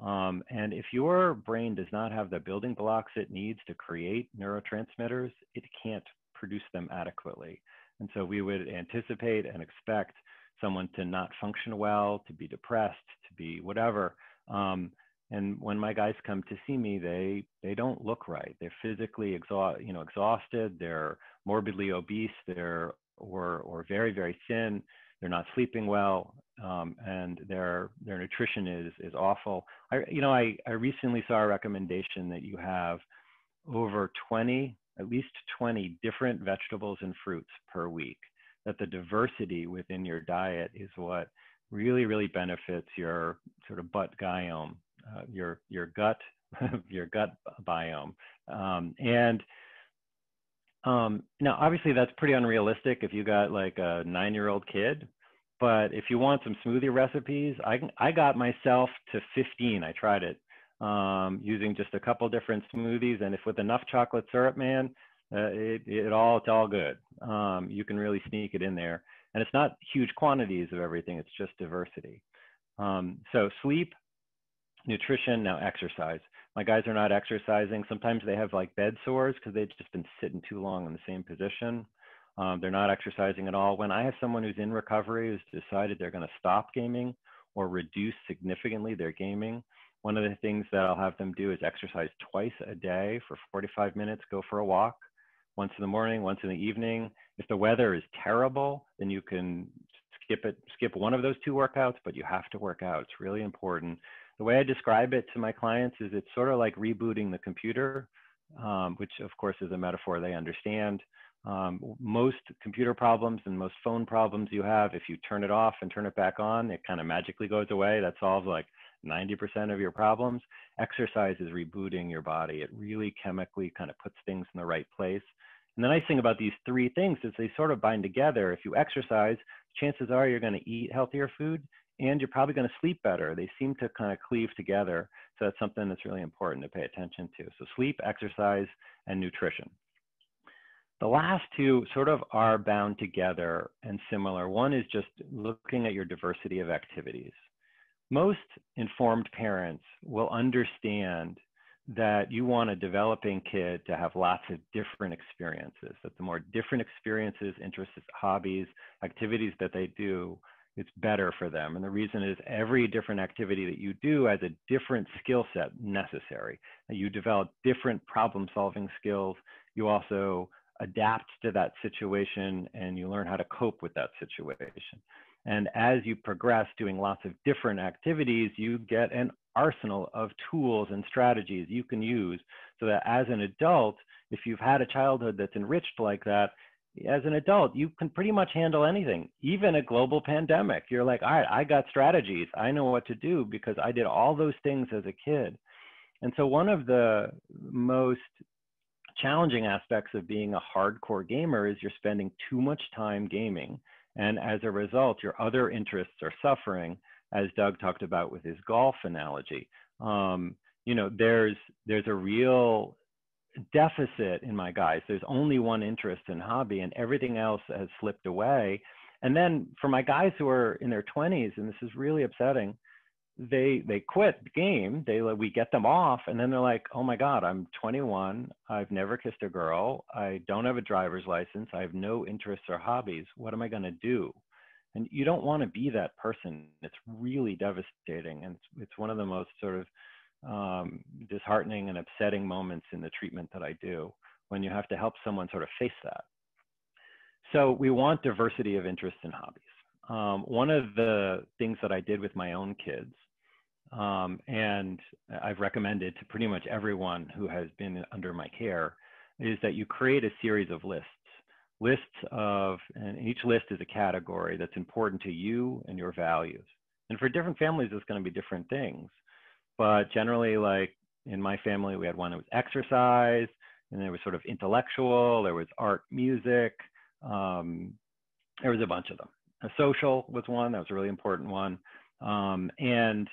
Um, and if your brain does not have the building blocks it needs to create neurotransmitters, it can't produce them adequately. And so we would anticipate and expect someone to not function well, to be depressed, to be whatever. Um, and when my guys come to see me, they they don't look right. They're physically you know, exhausted. They're morbidly obese. They're or or very very thin. They're not sleeping well, um, and their their nutrition is is awful. I you know I I recently saw a recommendation that you have over 20 at least 20 different vegetables and fruits per week. That the diversity within your diet is what really really benefits your sort of butt biome, uh, your your gut your gut biome, um, and um, now, obviously, that's pretty unrealistic if you got like a nine-year-old kid. But if you want some smoothie recipes, I I got myself to 15. I tried it um, using just a couple different smoothies, and if with enough chocolate syrup, man, uh, it it all it's all good. Um, you can really sneak it in there, and it's not huge quantities of everything. It's just diversity. Um, so sleep, nutrition, now exercise my guys are not exercising. Sometimes they have like bed sores because they've just been sitting too long in the same position. Um, they're not exercising at all. When I have someone who's in recovery who's decided they're going to stop gaming or reduce significantly their gaming, one of the things that I'll have them do is exercise twice a day for 45 minutes, go for a walk, once in the morning, once in the evening. If the weather is terrible, then you can skip it, skip one of those two workouts, but you have to work out. It's really important the way I describe it to my clients is it's sort of like rebooting the computer, um, which of course is a metaphor they understand. Um, most computer problems and most phone problems you have, if you turn it off and turn it back on, it kind of magically goes away. That solves like 90% of your problems. Exercise is rebooting your body. It really chemically kind of puts things in the right place. And the nice thing about these three things is they sort of bind together. If you exercise, chances are you're going to eat healthier food and you're probably going to sleep better. They seem to kind of cleave together. So that's something that's really important to pay attention to. So sleep, exercise, and nutrition. The last two sort of are bound together and similar. One is just looking at your diversity of activities. Most informed parents will understand that you want a developing kid to have lots of different experiences, that the more different experiences, interests, hobbies, activities that they do, it's better for them. And the reason is every different activity that you do has a different skill set necessary. You develop different problem solving skills. You also adapt to that situation and you learn how to cope with that situation. And as you progress doing lots of different activities, you get an arsenal of tools and strategies you can use so that as an adult, if you've had a childhood that's enriched like that, as an adult, you can pretty much handle anything, even a global pandemic. You're like, all right, I got strategies. I know what to do because I did all those things as a kid. And so, one of the most challenging aspects of being a hardcore gamer is you're spending too much time gaming. And as a result, your other interests are suffering, as Doug talked about with his golf analogy. Um, you know, there's there's a real deficit in my guys. There's only one interest in hobby, and everything else has slipped away. And then for my guys who are in their 20s, and this is really upsetting, they they quit the game. They let we get them off, and then they're like, "Oh my God, I'm 21. I've never kissed a girl. I don't have a driver's license. I have no interests or hobbies. What am I going to do?" And you don't want to be that person. It's really devastating, and it's, it's one of the most sort of um, disheartening and upsetting moments in the treatment that I do when you have to help someone sort of face that. So we want diversity of interests and hobbies. Um, one of the things that I did with my own kids, um, and I've recommended to pretty much everyone who has been under my care, is that you create a series of lists. Lists of, and each list is a category that's important to you and your values. And for different families, it's going to be different things but generally like in my family we had one that was exercise and there was sort of intellectual there was art music um, there was a bunch of them. A social was one that was a really important one, um, and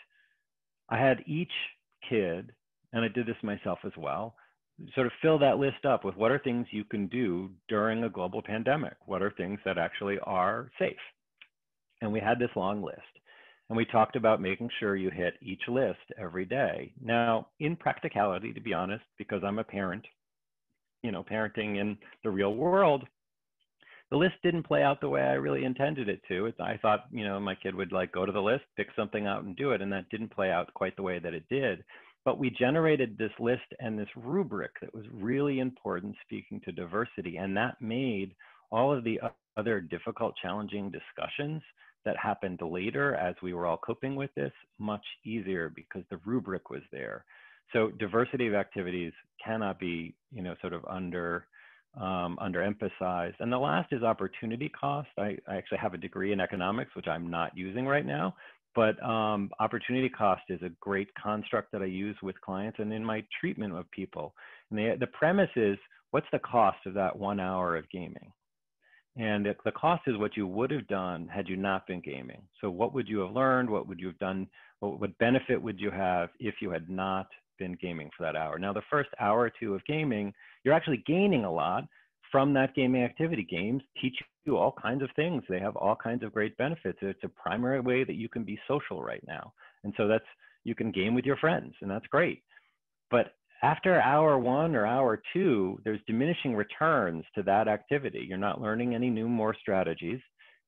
I had each kid, and I did this myself as well, sort of fill that list up with what are things you can do during a global pandemic? What are things that actually are safe? And we had this long list. And we talked about making sure you hit each list every day. Now, in practicality, to be honest, because I'm a parent, you know, parenting in the real world, the list didn't play out the way I really intended it to. I thought, you know, my kid would like go to the list, pick something out and do it. And that didn't play out quite the way that it did. But we generated this list and this rubric that was really important speaking to diversity. And that made all of the other difficult, challenging discussions that happened later as we were all coping with this much easier because the rubric was there. So diversity of activities cannot be, you know, sort of under um, underemphasized. And the last is opportunity cost. I, I, actually have a degree in economics, which I'm not using right now, but um, opportunity cost is a great construct that I use with clients and in my treatment of people. And the, the premise is what's the cost of that one hour of gaming? And it, the cost is what you would have done had you not been gaming. So, what would you have learned? What would you have done? What, what benefit would you have if you had not been gaming for that hour? Now, the first hour or two of gaming, you're actually gaining a lot from that gaming activity. Games teach you all kinds of things. They have all kinds of great benefits. It's a primary way that you can be social right now. And so that's, you can game with your friends, and that's great. But after hour one or hour two, there's diminishing returns to that activity. You're not learning any new, more strategies,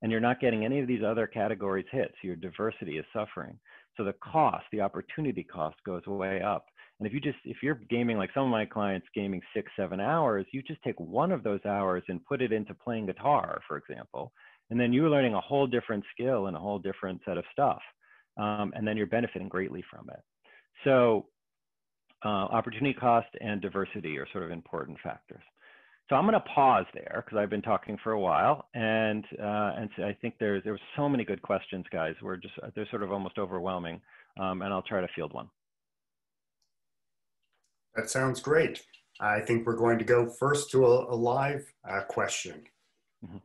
and you're not getting any of these other categories hit. So your diversity is suffering. So the cost, the opportunity cost goes way up. And if you just, if you're gaming like some of my clients gaming six, seven hours, you just take one of those hours and put it into playing guitar, for example. And then you're learning a whole different skill and a whole different set of stuff. Um, and then you're benefiting greatly from it. So uh, opportunity cost and diversity are sort of important factors. So I'm going to pause there because I've been talking for a while, and uh, and so I think there's there were so many good questions, guys. We're just they're sort of almost overwhelming, um, and I'll try to field one. That sounds great. I think we're going to go first to a, a live uh, question. Mm -hmm.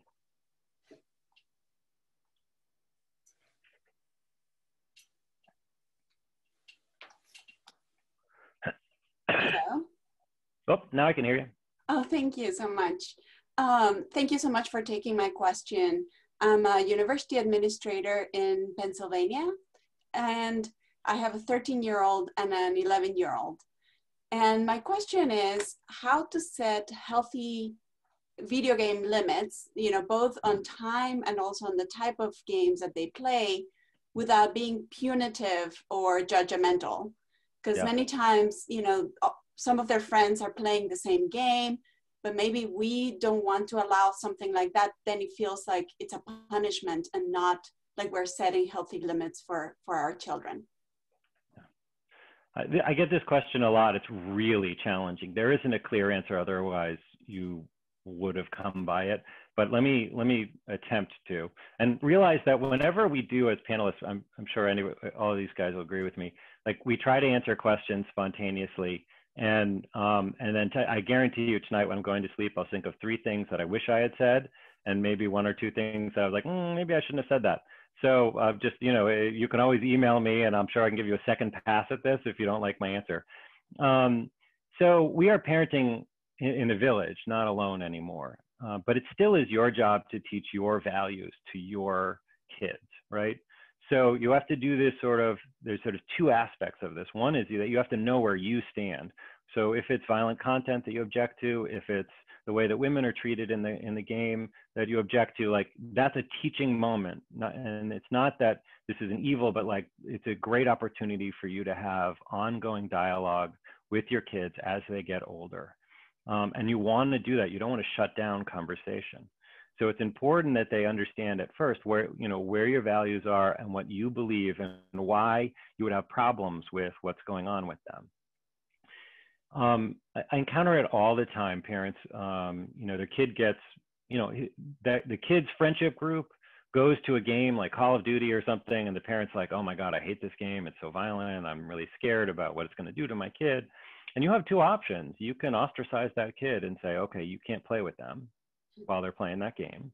Oh, now I can hear you. Oh, thank you so much. Um, thank you so much for taking my question. I'm a university administrator in Pennsylvania, and I have a 13 year old and an 11 year old. And my question is how to set healthy video game limits, you know, both on time and also on the type of games that they play without being punitive or judgmental. Because yeah. many times, you know, some of their friends are playing the same game, but maybe we don't want to allow something like that. Then it feels like it's a punishment and not like we're setting healthy limits for, for our children. I get this question a lot. It's really challenging. There isn't a clear answer, otherwise you would have come by it. But let me let me attempt to, and realize that whenever we do as panelists, I'm I'm sure any all of these guys will agree with me. Like we try to answer questions spontaneously, and um, and then I guarantee you tonight when I'm going to sleep, I'll think of three things that I wish I had said, and maybe one or two things that I was like, mm, maybe I shouldn't have said that. So uh, just, you know, eh, you can always email me and I'm sure I can give you a second pass at this if you don't like my answer. Um, so we are parenting in, in the village, not alone anymore. Uh, but it still is your job to teach your values to your kids, right? So you have to do this sort of, there's sort of two aspects of this. One is that you have to know where you stand. So if it's violent content that you object to, if it's the way that women are treated in the in the game that you object to like that's a teaching moment not, and it's not that this is an evil but like it's a great opportunity for you to have ongoing dialogue with your kids as they get older um, and you want to do that you don't want to shut down conversation so it's important that they understand at first where you know where your values are and what you believe and why you would have problems with what's going on with them um, I, I, encounter it all the time. Parents, um, you know, their kid gets, you know, that the kid's friendship group goes to a game like Call of Duty or something, and the parents like, oh my god, I hate this game. It's so violent. I'm really scared about what it's going to do to my kid. And you have two options. You can ostracize that kid and say, okay, you can't play with them, while they're playing that game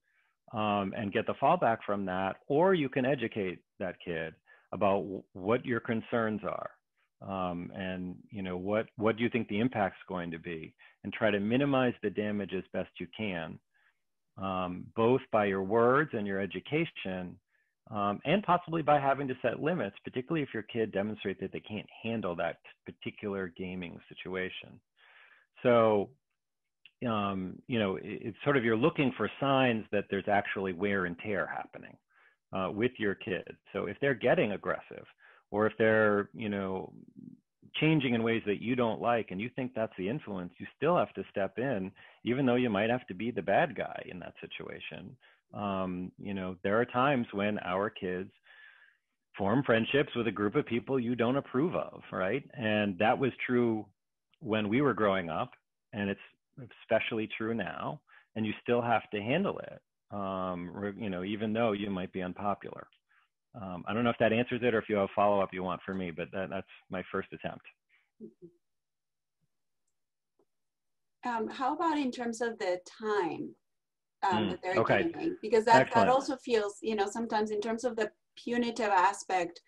um, and get the fallback from that, or you can educate that kid about w- what your concerns are. Um, and you know what what do you think the impact's going to be and try to minimize the damage as best you can um, both by your words and your education um, and possibly by having to set limits particularly if your kid demonstrates that they can't handle that particular gaming situation so um, you know, it's sort of you're looking for signs that there's actually wear and tear happening uh, with your kids. So if they're getting aggressive, or if they're, you know, changing in ways that you don't like, and you think that's the influence, you still have to step in, even though you might have to be the bad guy in that situation. Um, you know, there are times when our kids form friendships with a group of people you don't approve of, right? And that was true when we were growing up, and it's especially true now, and you still have to handle it. Um, you know, even though you might be unpopular. Um, I don't know if that answers it or if you have a follow up you want for me, but that, that's my first attempt. Um, how about in terms of the time um, mm, that they're okay. getting? Because that, Excellent. that also feels, you know, sometimes in terms of the punitive aspect,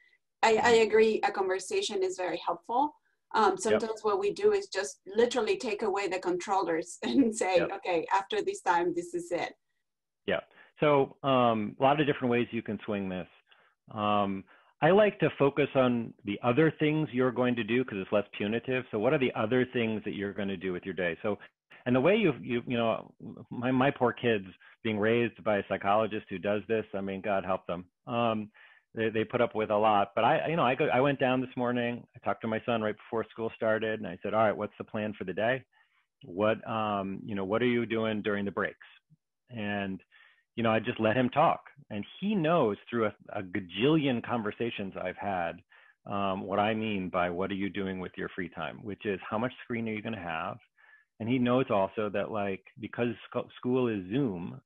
I, I agree a conversation is very helpful. Um, sometimes yep. what we do is just literally take away the controllers and say, yep. okay, after this time, this is it. Yeah. So um, a lot of different ways you can swing this. Um, I like to focus on the other things you're going to do because it's less punitive. So what are the other things that you're going to do with your day? So, and the way you you you know, my my poor kids being raised by a psychologist who does this. I mean, God help them. Um, they, they put up with a lot. But I, you know, I go, I went down this morning. I talked to my son right before school started, and I said, "All right, what's the plan for the day? What, um, you know, what are you doing during the breaks?" And, you know, I just let him talk, and he knows through a, a gajillion conversations I've had um, what I mean by what are you doing with your free time, which is how much screen are you going to have, and he knows also that like because school is Zoom,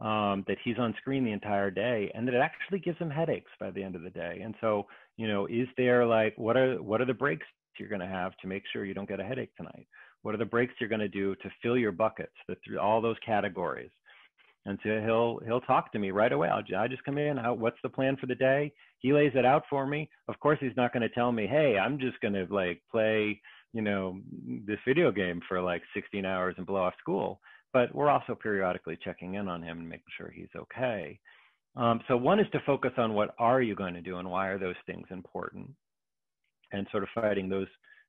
um, that he's on screen the entire day and that it actually gives him headaches by the end of the day. And so, you know, is there like, what are, what are the breaks you're going to have to make sure you don't get a headache tonight? What are the breaks you're going to do to fill your buckets, the, through all those categories? And so he'll, he'll talk to me right away. I'll, I just come in, how, what's the plan for the day? He lays it out for me. Of course, he's not going to tell me, Hey, I'm just going to like play, you know, this video game for like 16 hours and blow off school but we're also periodically checking in on him and making sure he's okay. Um, so one is to focus on what are you going to do and why are those things important, and sort of fighting those.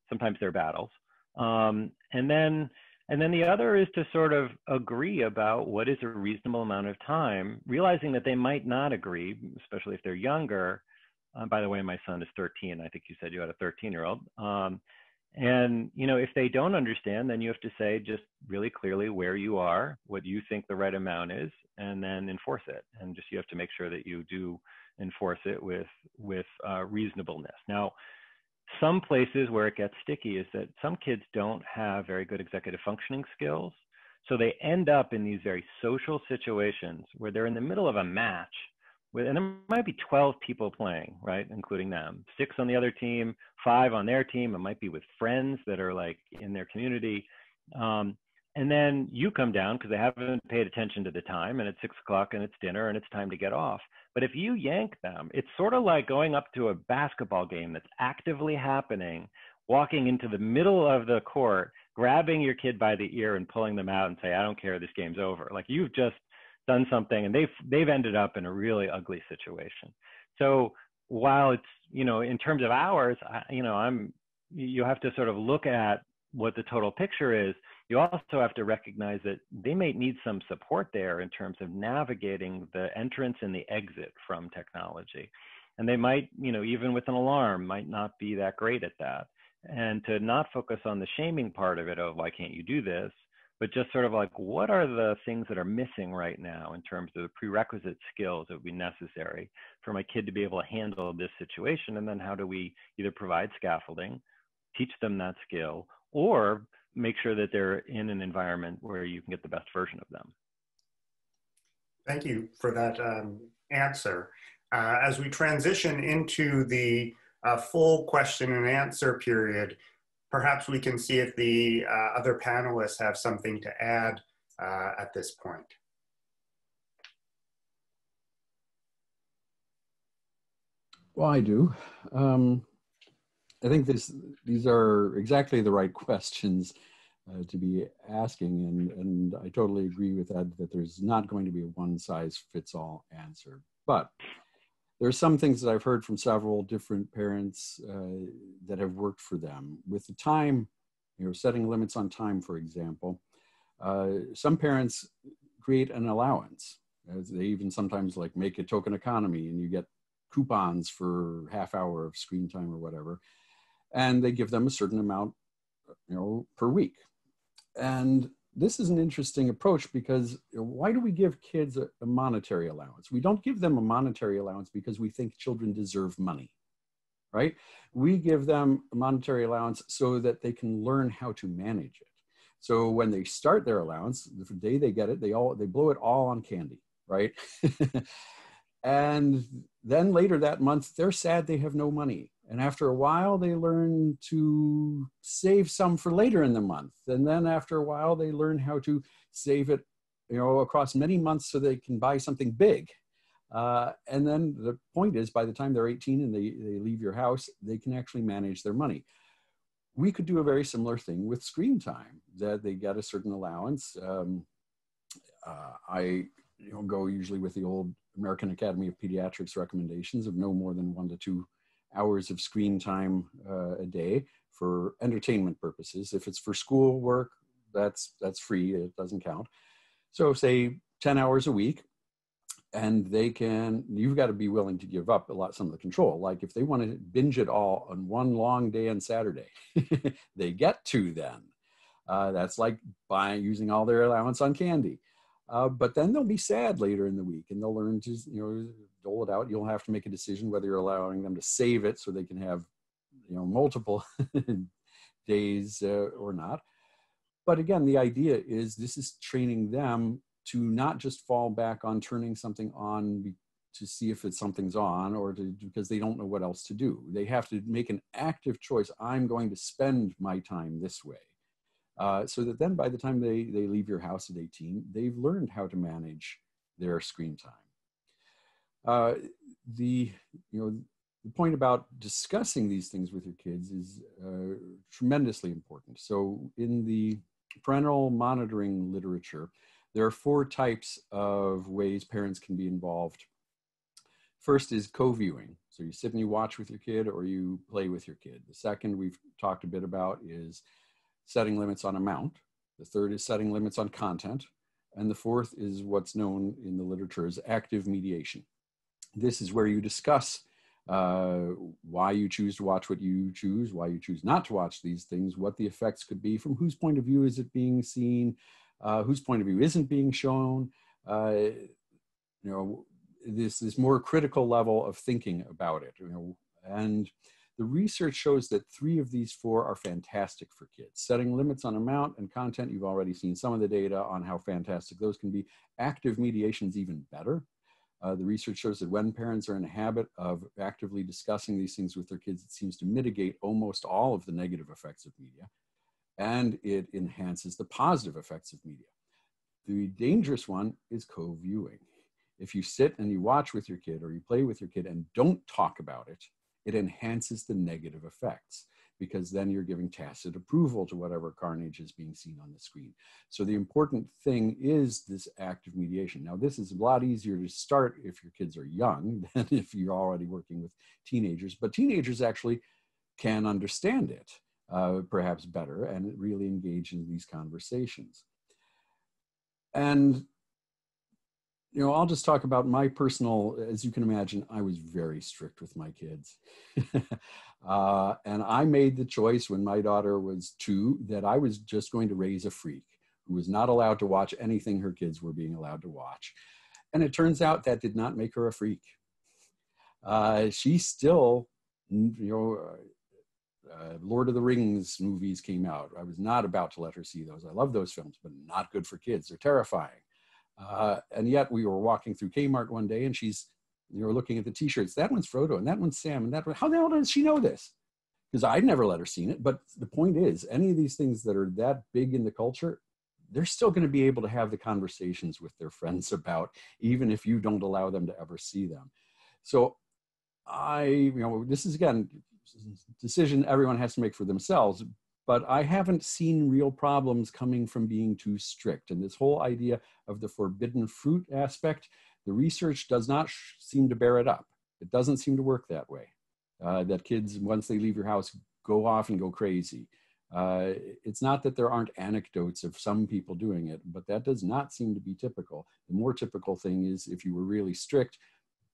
Sometimes they're battles, um, and then and then the other is to sort of agree about what is a reasonable amount of time, realizing that they might not agree, especially if they're younger. Uh, by the way, my son is 13. I think you said you had a 13 year old. Um, and you know, if they don't understand, then you have to say just really clearly where you are, what you think the right amount is, and then enforce it. And just you have to make sure that you do enforce it with with uh, reasonableness. Now, some places where it gets sticky is that some kids don't have very good executive functioning skills, so they end up in these very social situations where they're in the middle of a match with, and there might be 12 people playing, right, including them. Six on the other team, five on their team. It might be with friends that are like in their community. Um, and then you come down because they haven't paid attention to the time and it's six o'clock and it's dinner and it's time to get off. But if you yank them, it's sort of like going up to a basketball game that's actively happening, walking into the middle of the court, grabbing your kid by the ear and pulling them out and say, I don't care, this game's over. Like you've just done something and they've they've ended up in a really ugly situation. So while it's you know in terms of hours I, you know i'm you have to sort of look at what the total picture is. You also have to recognize that they may need some support there in terms of navigating the entrance and the exit from technology. And they might you know even with an alarm might not be that great at that. And to not focus on the shaming part of it of why can't you do this but just sort of like what are the things that are missing right now in terms of the prerequisite skills that would be necessary for my kid to be able to handle this situation? And then how do we either provide scaffolding teach them that skill or make sure that they're in an environment where you can get the best version of them? Thank you for that um, answer. Uh, as we transition into the uh, full question and answer period perhaps we can see if the uh, other panelists have something to add uh, at this point? Well, I do. Um, I think this, these are exactly the right questions uh, to be asking, and, and I totally agree with Ed that there's not going to be a one size fits all answer. But there are some things that I've heard from several different parents uh, that have worked for them. With the time, you know, setting limits on time, for example, uh, some parents create an allowance. They even sometimes like make a token economy and you get coupons for half hour of screen time or whatever. And they give them a certain amount, you know, per week. And this is an interesting approach because why do we give kids a, a, monetary allowance? We don't give them a monetary allowance because we think children deserve money, right? We give them a monetary allowance so that they can learn how to manage it. So when they start their allowance, the day they get it, they all they blow it all on candy, right? and then later that month, they're sad they have no money and after a while, they learn to save some for later in the month. And then after a while, they learn how to save it, you know, across many months so they can buy something big. Uh, and then the point is, by the time they're 18 and they, they leave your house, they can actually manage their money. We could do a very similar thing with screen time, that they get a certain allowance. Um, uh, I you know, go usually with the old American Academy of Pediatrics recommendations of no more than one to two hours of screen time uh, a day for entertainment purposes. If it's for school work, that's that's free. It doesn't count. So say 10 hours a week, and they can. You've got to be willing to give up a lot some of the control. Like if they want to binge it all on one long day on Saturday, they get to then. Uh, that's like buying using all their allowance on candy. Uh, but then they'll be sad later in the week and they'll learn to, you know, dole it out. You'll have to make a decision whether you're allowing them to save it so they can have, you know, multiple days uh, or not. But again, the idea is this is training them to not just fall back on turning something on to see if it's something's on or to, because they don't know what else to do. They have to make an active choice. I'm going to spend my time this way. Uh, so that then by the time they, they leave your house at 18, they've learned how to manage their screen time. Uh, the, you know, the point about discussing these things with your kids is uh, tremendously important. So in the parental monitoring literature, there are four types of ways parents can be involved. First is co-viewing. So you sit and you watch with your kid or you play with your kid. The second we've talked a bit about is setting limits on amount. The third is setting limits on content. And the fourth is what's known in the literature as active mediation. This is where you discuss uh, why you choose to watch what you choose, why you choose not to watch these things, what the effects could be, from whose point of view is it being seen, uh, whose point of view isn't being shown. Uh, you know, this this more critical level of thinking about it. You know, and the research shows that three of these four are fantastic for kids. Setting limits on amount and content, you've already seen some of the data on how fantastic those can be. Active mediation is even better. Uh, the research shows that when parents are in a habit of actively discussing these things with their kids, it seems to mitigate almost all of the negative effects of media and it enhances the positive effects of media. The dangerous one is co viewing. If you sit and you watch with your kid or you play with your kid and don't talk about it, it enhances the negative effects because then you're giving tacit approval to whatever carnage is being seen on the screen. So the important thing is this act of mediation. Now, this is a lot easier to start if your kids are young than if you're already working with teenagers, but teenagers actually can understand it uh, perhaps better and really engage in these conversations. And you know, I'll just talk about my personal, as you can imagine, I was very strict with my kids. uh, and I made the choice when my daughter was two that I was just going to raise a freak who was not allowed to watch anything her kids were being allowed to watch. And it turns out that did not make her a freak. Uh, she still, you know, uh, Lord of the Rings movies came out. I was not about to let her see those. I love those films, but not good for kids. They're terrifying. Uh, and yet we were walking through Kmart one day and she's, you know, looking at the t-shirts. That one's Frodo and that one's Sam and that one, how the hell does she know this? Because I'd never let her seen it. But the point is, any of these things that are that big in the culture, they're still going to be able to have the conversations with their friends about, even if you don't allow them to ever see them. So I, you know, this is again, decision everyone has to make for themselves, but I haven't seen real problems coming from being too strict. And this whole idea of the forbidden fruit aspect, the research does not seem to bear it up. It doesn't seem to work that way. Uh, that kids, once they leave your house, go off and go crazy. Uh, it's not that there aren't anecdotes of some people doing it, but that does not seem to be typical. The more typical thing is if you were really strict,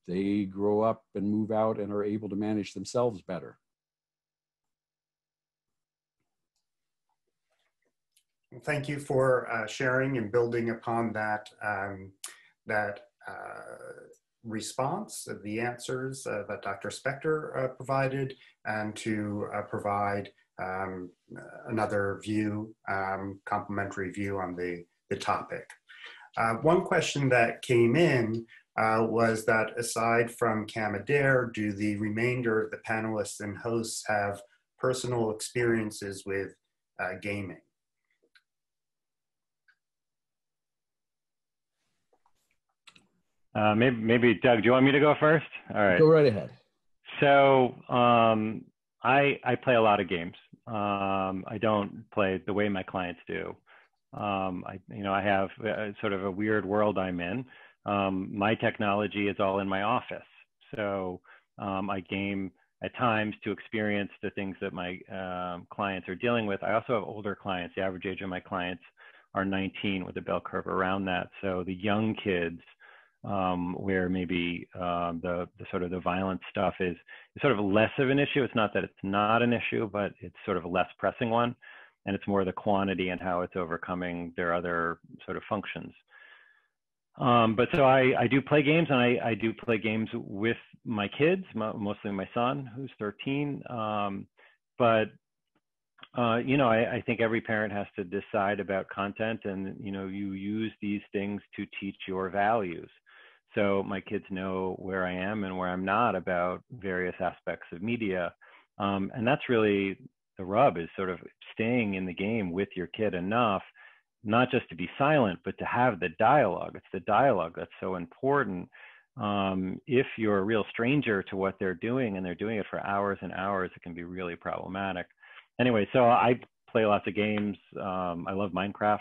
they grow up and move out and are able to manage themselves better. Thank you for uh, sharing and building upon that, um, that uh, response, the answers uh, that Dr. Spector uh, provided, and to uh, provide um, another view, um, complementary view on the, the topic. Uh, one question that came in uh, was that aside from Cam Adair, do the remainder of the panelists and hosts have personal experiences with uh, gaming? Uh, maybe, maybe Doug, do you want me to go first? All right. Go right ahead. So um, I I play a lot of games. Um, I don't play the way my clients do. Um, I you know I have a, sort of a weird world I'm in. Um, my technology is all in my office, so um, I game at times to experience the things that my um, clients are dealing with. I also have older clients. The average age of my clients are 19 with a bell curve around that. So the young kids um, where maybe um, the, the sort of the violent stuff is, is sort of less of an issue. It's not that it's not an issue, but it's sort of a less pressing one. And it's more the quantity and how it's overcoming their other sort of functions. Um, but so I, I do play games and I, I do play games with my kids, mostly my son who's 13. Um, but uh, you know, I, I, think every parent has to decide about content and, you know, you use these things to teach your values so my kids know where I am and where I'm not about various aspects of media. Um, and that's really the rub is sort of staying in the game with your kid enough, not just to be silent, but to have the dialogue. It's the dialogue that's so important. Um, if you're a real stranger to what they're doing and they're doing it for hours and hours, it can be really problematic. Anyway, so I play lots of games. Um, I love Minecraft.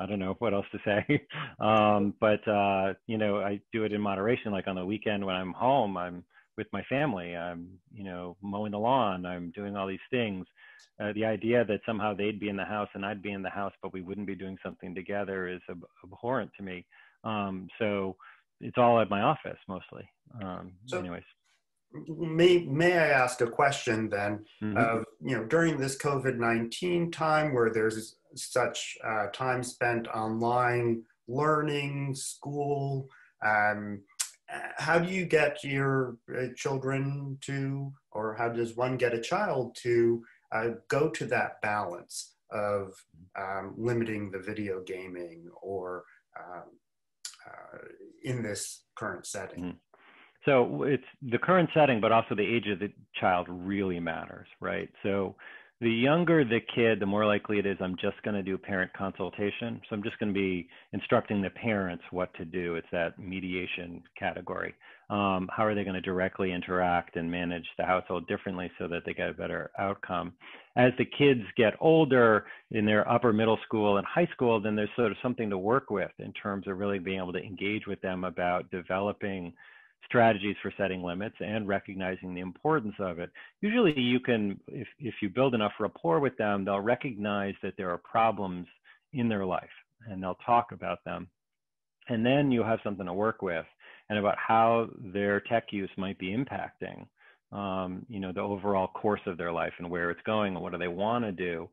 I don't know what else to say. um, but uh, you know, I do it in moderation. Like on the weekend when I'm home, I'm with my family. I'm you know mowing the lawn. I'm doing all these things. Uh, the idea that somehow they'd be in the house and I'd be in the house, but we wouldn't be doing something together is ab- abhorrent to me. Um, so it's all at my office mostly. Um, so, anyways may may I ask a question then? Mm-hmm. Of you know, during this COVID nineteen time where there's such uh, time spent online learning, school, um, how do you get your uh, children to, or how does one get a child to uh, go to that balance of um, limiting the video gaming or um, uh, in this current setting? Mm-hmm. So it's the current setting, but also the age of the child really matters, right? So the younger the kid, the more likely it is I'm just going to do parent consultation. So I'm just going to be instructing the parents what to do. It's that mediation category. Um, how are they going to directly interact and manage the household differently so that they get a better outcome? As the kids get older in their upper middle school and high school, then there's sort of something to work with in terms of really being able to engage with them about developing strategies for setting limits and recognizing the importance of it. Usually you can, if, if you build enough rapport with them, they'll recognize that there are problems in their life and they'll talk about them. And then you have something to work with and about how their tech use might be impacting, um, you know, the overall course of their life and where it's going and what do they want to do.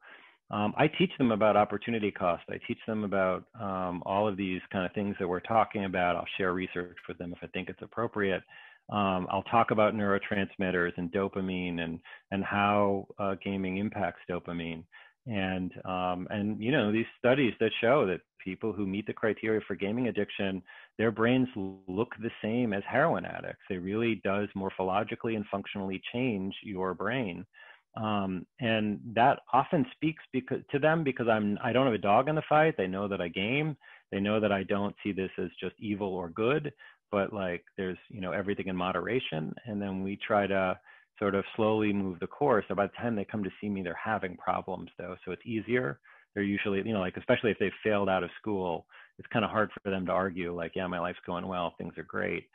Um, I teach them about opportunity cost. I teach them about um, all of these kind of things that we're talking about. I'll share research with them if I think it's appropriate. Um, I'll talk about neurotransmitters and dopamine and and how uh, gaming impacts dopamine. And um, and you know these studies that show that people who meet the criteria for gaming addiction, their brains look the same as heroin addicts. It really does morphologically and functionally change your brain. Um, and that often speaks because to them because I'm I don't have a dog in the fight. They know that I game. They know that I don't see this as just evil or good, but like there's you know everything in moderation. And then we try to sort of slowly move the course. So by the time they come to see me, they're having problems though, so it's easier. They're usually you know like especially if they've failed out of school, it's kind of hard for them to argue like yeah my life's going well, things are great.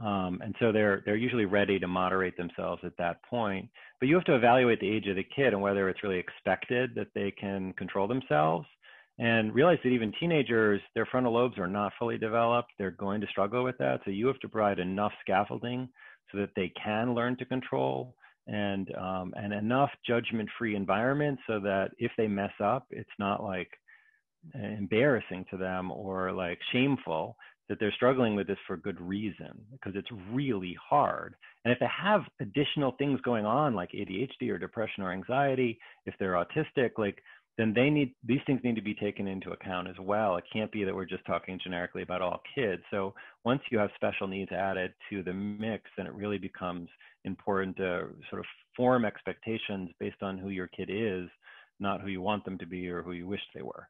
Um, and so they're they're usually ready to moderate themselves at that point. But you have to evaluate the age of the kid and whether it's really expected that they can control themselves. And realize that even teenagers, their frontal lobes are not fully developed. They're going to struggle with that. So you have to provide enough scaffolding so that they can learn to control and um, and enough judgment-free environment so that if they mess up, it's not like embarrassing to them or like shameful that they're struggling with this for good reason because it's really hard. And if they have additional things going on like ADHD or depression or anxiety, if they're autistic, like then they need these things need to be taken into account as well. It can't be that we're just talking generically about all kids. So once you have special needs added to the mix, then it really becomes important to sort of form expectations based on who your kid is, not who you want them to be or who you wish they were.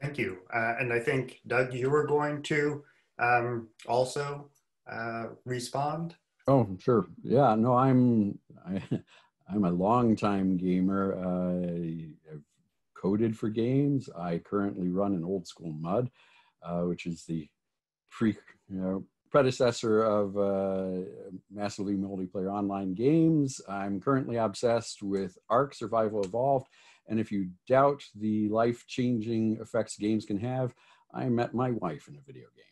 Thank you. Uh, and I think, Doug, you were going to um, also uh, respond. Oh, sure. Yeah, no, I'm I, I'm a long-time gamer. Uh, I've coded for games. I currently run an old school mud, uh, which is the pre you know, predecessor of uh, massively multiplayer online games. I'm currently obsessed with Ark Survival Evolved and if you doubt the life changing effects games can have, I met my wife in a video game.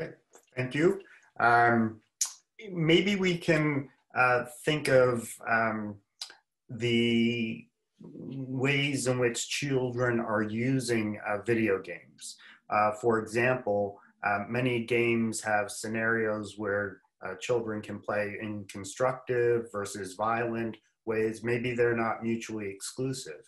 Okay, thank you. Um, maybe we can uh, think of um, the ways in which children are using uh, video games. Uh, for example, uh, many games have scenarios where uh, children can play in constructive versus violent ways. Maybe they're not mutually exclusive.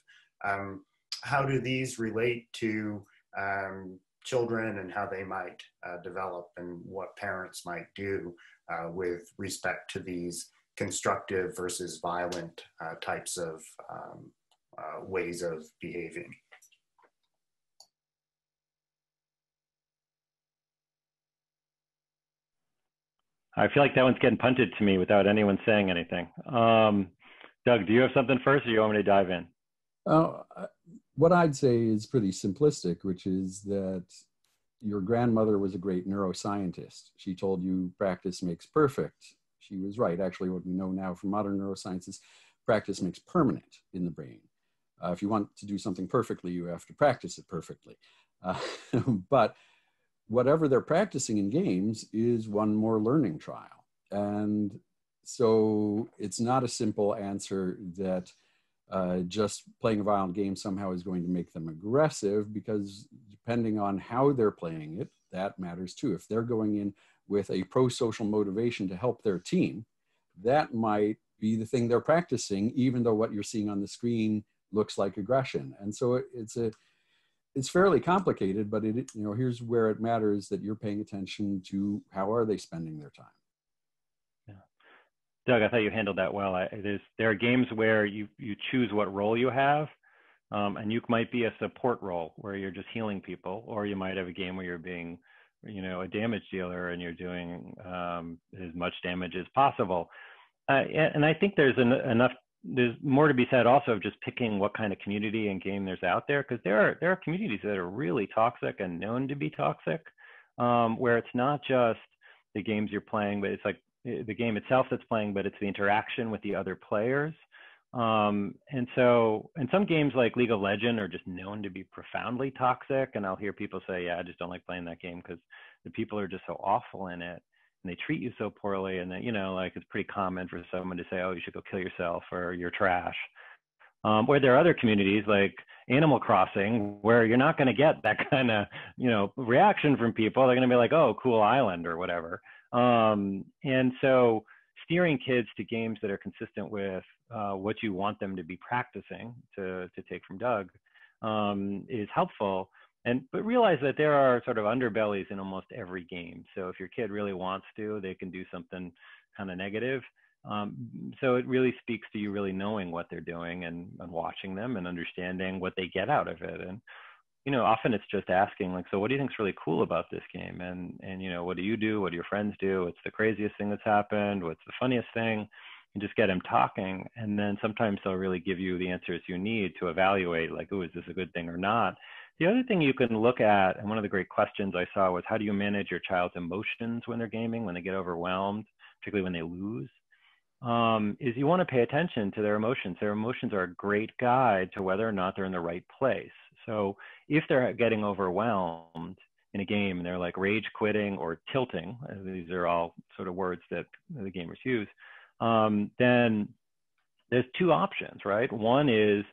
Um, how do these relate to um, children and how they might uh, develop and what parents might do uh, with respect to these constructive versus violent uh, types of um, uh, ways of behaving? I feel like that one's getting punted to me without anyone saying anything. Um, Doug, do you have something first, or you want me to dive in? Uh, what I'd say is pretty simplistic, which is that your grandmother was a great neuroscientist. She told you practice makes perfect. She was right. Actually, what we know now from modern neuroscience is practice makes permanent in the brain. Uh, if you want to do something perfectly, you have to practice it perfectly. Uh, but whatever they're practicing in games is one more learning trial. And so it's not a simple answer that uh, just playing a violent game somehow is going to make them aggressive because depending on how they're playing it, that matters too. If they're going in with a pro social motivation to help their team, that might be the thing they're practicing, even though what you're seeing on the screen looks like aggression. And so it, it's a it's fairly complicated, but it you know here's where it matters that you're paying attention to how are they spending their time. Yeah, Doug, I thought you handled that well. I, there are games where you you choose what role you have, um, and you might be a support role where you're just healing people, or you might have a game where you're being you know a damage dealer and you're doing um, as much damage as possible. Uh, and I think there's an, enough there's more to be said also of just picking what kind of community and game there's out there because there are there are communities that are really toxic and known to be toxic um, where it's not just the games you're playing but it's like eh, the game itself that's playing but it's the interaction with the other players. Um, and so and some games like league of legend are just known to be profoundly toxic and i'll hear people say yeah i just don't like playing that game because the people are just so awful in it and they treat you so poorly and that you know like it's pretty common for someone to say oh you should go kill yourself or you're trash. Um, where there are other communities like animal crossing where you're not going to get that kind of you know reaction from people. They're going to be like oh cool island or whatever. Um, and so steering kids to games that are consistent with uh, what you want them to be practicing to, to take from doug um, is helpful and but realize that there are sort of underbellies in almost every game. So if your kid really wants to, they can do something kind of negative. Um, so it really speaks to you really knowing what they're doing and, and watching them and understanding what they get out of it. And you know, often it's just asking like, so what do you think's really cool about this game? And and you know, what do you do? What do your friends do? What's the craziest thing that's happened? What's the funniest thing? And just get them talking, and then sometimes they'll really give you the answers you need to evaluate, like, oh, is this a good thing or not? The other thing you can look at, and one of the great questions I saw was, how do you manage your child's emotions when they're gaming, when they get overwhelmed, particularly when they lose? Um, is you want to pay attention to their emotions. Their emotions are a great guide to whether or not they're in the right place. So if they're getting overwhelmed in a game and they're like rage quitting or tilting, uh, these are all sort of words that the gamers use, um, then there's two options, right? One is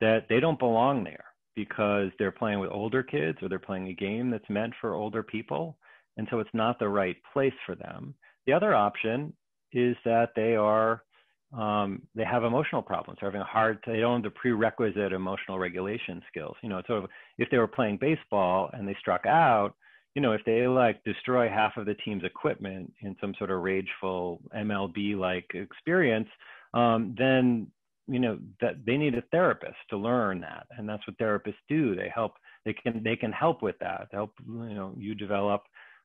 that they don't belong there because they're playing with older kids or they're playing a game that's meant for older people. And so it's not the right place for them. The other option is that they are um, they have emotional problems. They're having a hard. They don't have the prerequisite emotional regulation skills. You know, sort of if they were playing baseball and they struck out, you know, if they like destroy half of the team's equipment in some sort of rageful MLB-like experience, um, then you know that they need a therapist to learn that, and that's what therapists do. They help. They can they can help with that. Help you know you develop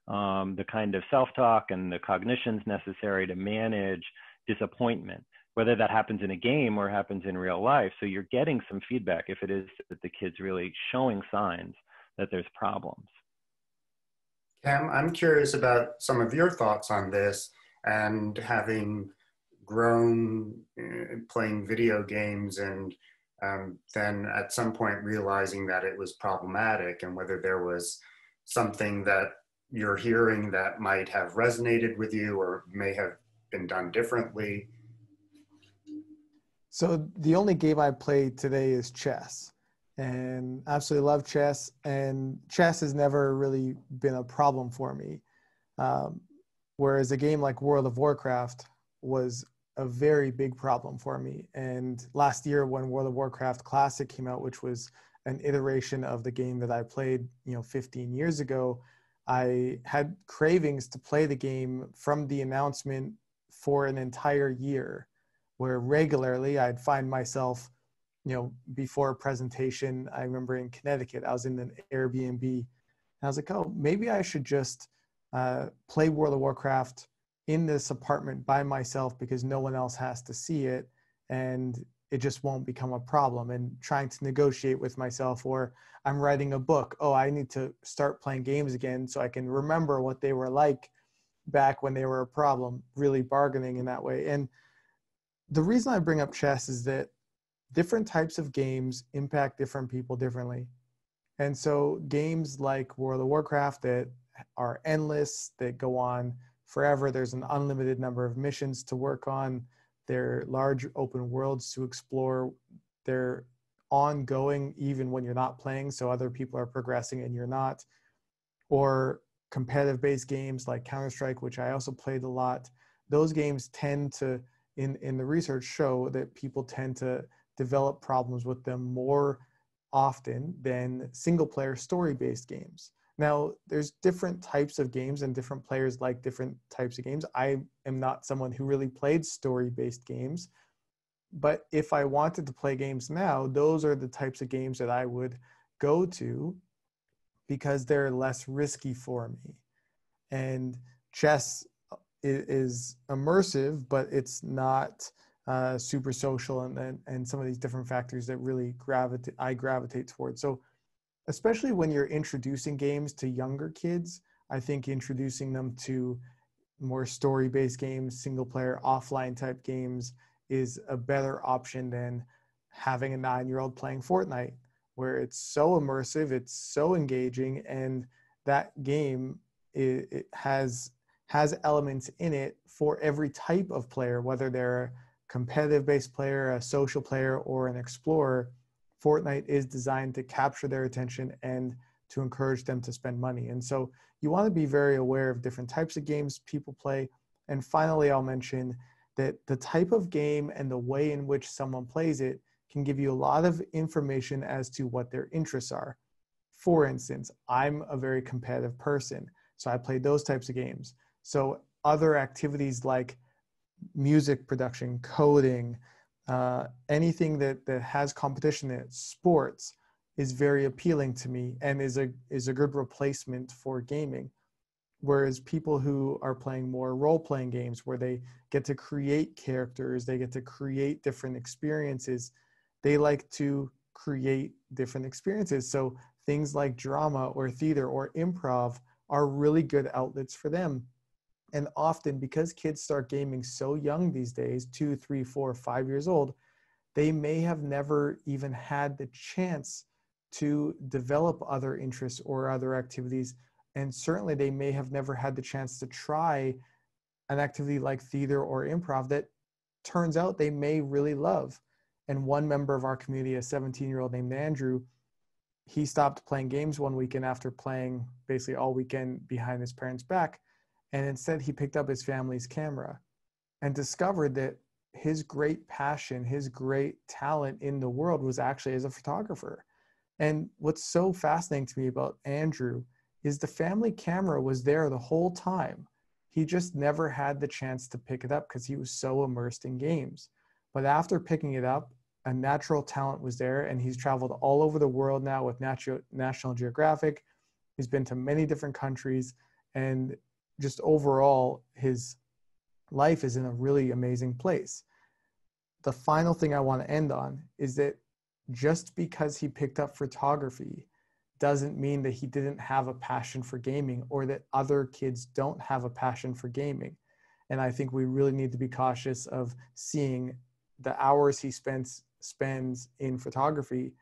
um, the kind of self-talk and the cognitions necessary to manage disappointment whether that happens in a game or happens in real life. So you're getting some feedback if it is that the kid's really showing signs that there's problems. Cam, I'm curious about some of your thoughts on this and having grown uh, playing video games and um, then at some point realizing that it was problematic and whether there was something that you're hearing that might have resonated with you or may have been done differently so the only game I played today is chess, and absolutely love chess. And chess has never really been a problem for me. Um, whereas a game like World of Warcraft was a very big problem for me. And last year, when World of Warcraft Classic came out, which was an iteration of the game that I played, you know, 15 years ago, I had cravings to play the game from the announcement for an entire year where regularly I'd find myself, you know, before a presentation, I remember in Connecticut, I was in an Airbnb and I was like, oh, maybe I should just uh, play World of Warcraft in this apartment by myself because no one else has to see it and it just won't become a problem and trying to negotiate with myself or i'm writing a book oh i need to start playing games again so i can remember what they were like back when they were a problem really bargaining in that way and the reason I bring up chess is that different types of games impact different people differently. And so games like World of Warcraft that are endless, that go on forever, there's an unlimited number of missions to work on, they're large open worlds to explore, they're ongoing even when you're not playing, so other people are progressing and you're not. Or competitive based games like Counter Strike, which I also played a lot, those games tend to in, in the research show that people tend to develop problems with them more often than single player story based games. Now, there's different types of games and different players like different types of games. I am not someone who really played story based games, but if I wanted to play games now, those are the types of games that I would go to because they're less risky for me. And chess is immersive, but it's not uh, super social, and, and and some of these different factors that really gravitate I gravitate towards. So, especially when you're introducing games to younger kids, I think introducing them to more story-based games, single-player, offline type games is a better option than having a nine-year-old playing Fortnite, where it's so immersive, it's so engaging, and that game it, it has has elements in it for every type of player, whether they're a competitive based player, a social player, or an explorer. Fortnite is designed to capture their attention and to encourage them to spend money. And so you want to be very aware of different types of games people play. And finally, I'll mention that the type of game and the way in which someone plays it can give you a lot of information as to what their interests are. for instance, I'm a very competitive person, so I play those types of games. So other activities like music production, coding, uh, anything that that has competition in sports, is very appealing to me and is a is a good replacement for gaming. Whereas people who are playing more role playing games where they get to create characters, they get to create different experiences, they like to create different experiences. So things like drama or theater or improv are really good outlets for them. And often, because kids start gaming so young these days two, three, four, five years old they may have never even had the chance to develop other interests or other activities. And certainly, they may have never had the chance to try an activity like theater or improv that turns out they may really love. And one member of our community, a 17 year old named Andrew, he stopped playing games one weekend after playing basically all weekend behind his parents' back. And instead, he picked up his family's camera and discovered that his great passion, his great talent in the world was actually as a photographer. And what's so fascinating to me about Andrew is the family camera was there the whole time. He just never had the chance to pick it up because he was so immersed in games. But after picking it up, a natural talent was there, and he's traveled all over the world now with National Geographic. He's been to many different countries, and just overall, his life is in a really amazing place. The final thing I want to end on is that just because he picked up photography doesn't mean that he didn't have a passion for gaming or that other kids don't have a passion for gaming. And I think we really need to be cautious of seeing the hours he spends spends in photography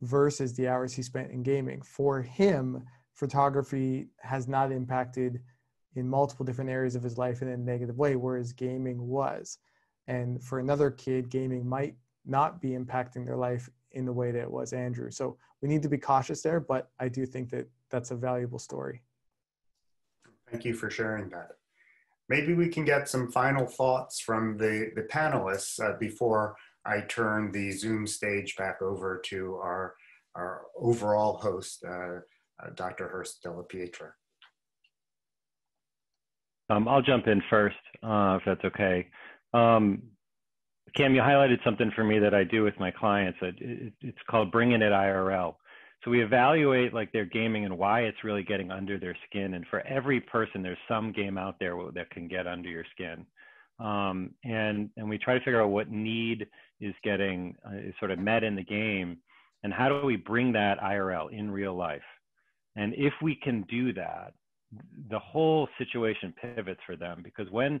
versus the hours he spent in gaming. For him, photography has not impacted in multiple different areas of his life in a negative way, whereas gaming was. And for another kid, gaming might not be impacting their life in the way that it was Andrew. So we need to be cautious there, but I do think that that's a valuable story. Thank you for sharing that. Maybe we can get some final thoughts from the, the panelists uh, before I turn the Zoom stage back over to our, our overall host, uh, uh, Dr. Hurst Della Pietra. Um, I'll jump in first, uh, if that's okay. Um, Cam, you highlighted something for me that I do with my clients. It's called bringing it IRL. So we evaluate like their gaming and why it's really getting under their skin. And for every person, there's some game out there that can get under your skin. Um, and and we try to figure out what need is getting uh, is sort of met in the game, and how do we bring that IRL in real life? And if we can do that, the whole situation pivots for them because when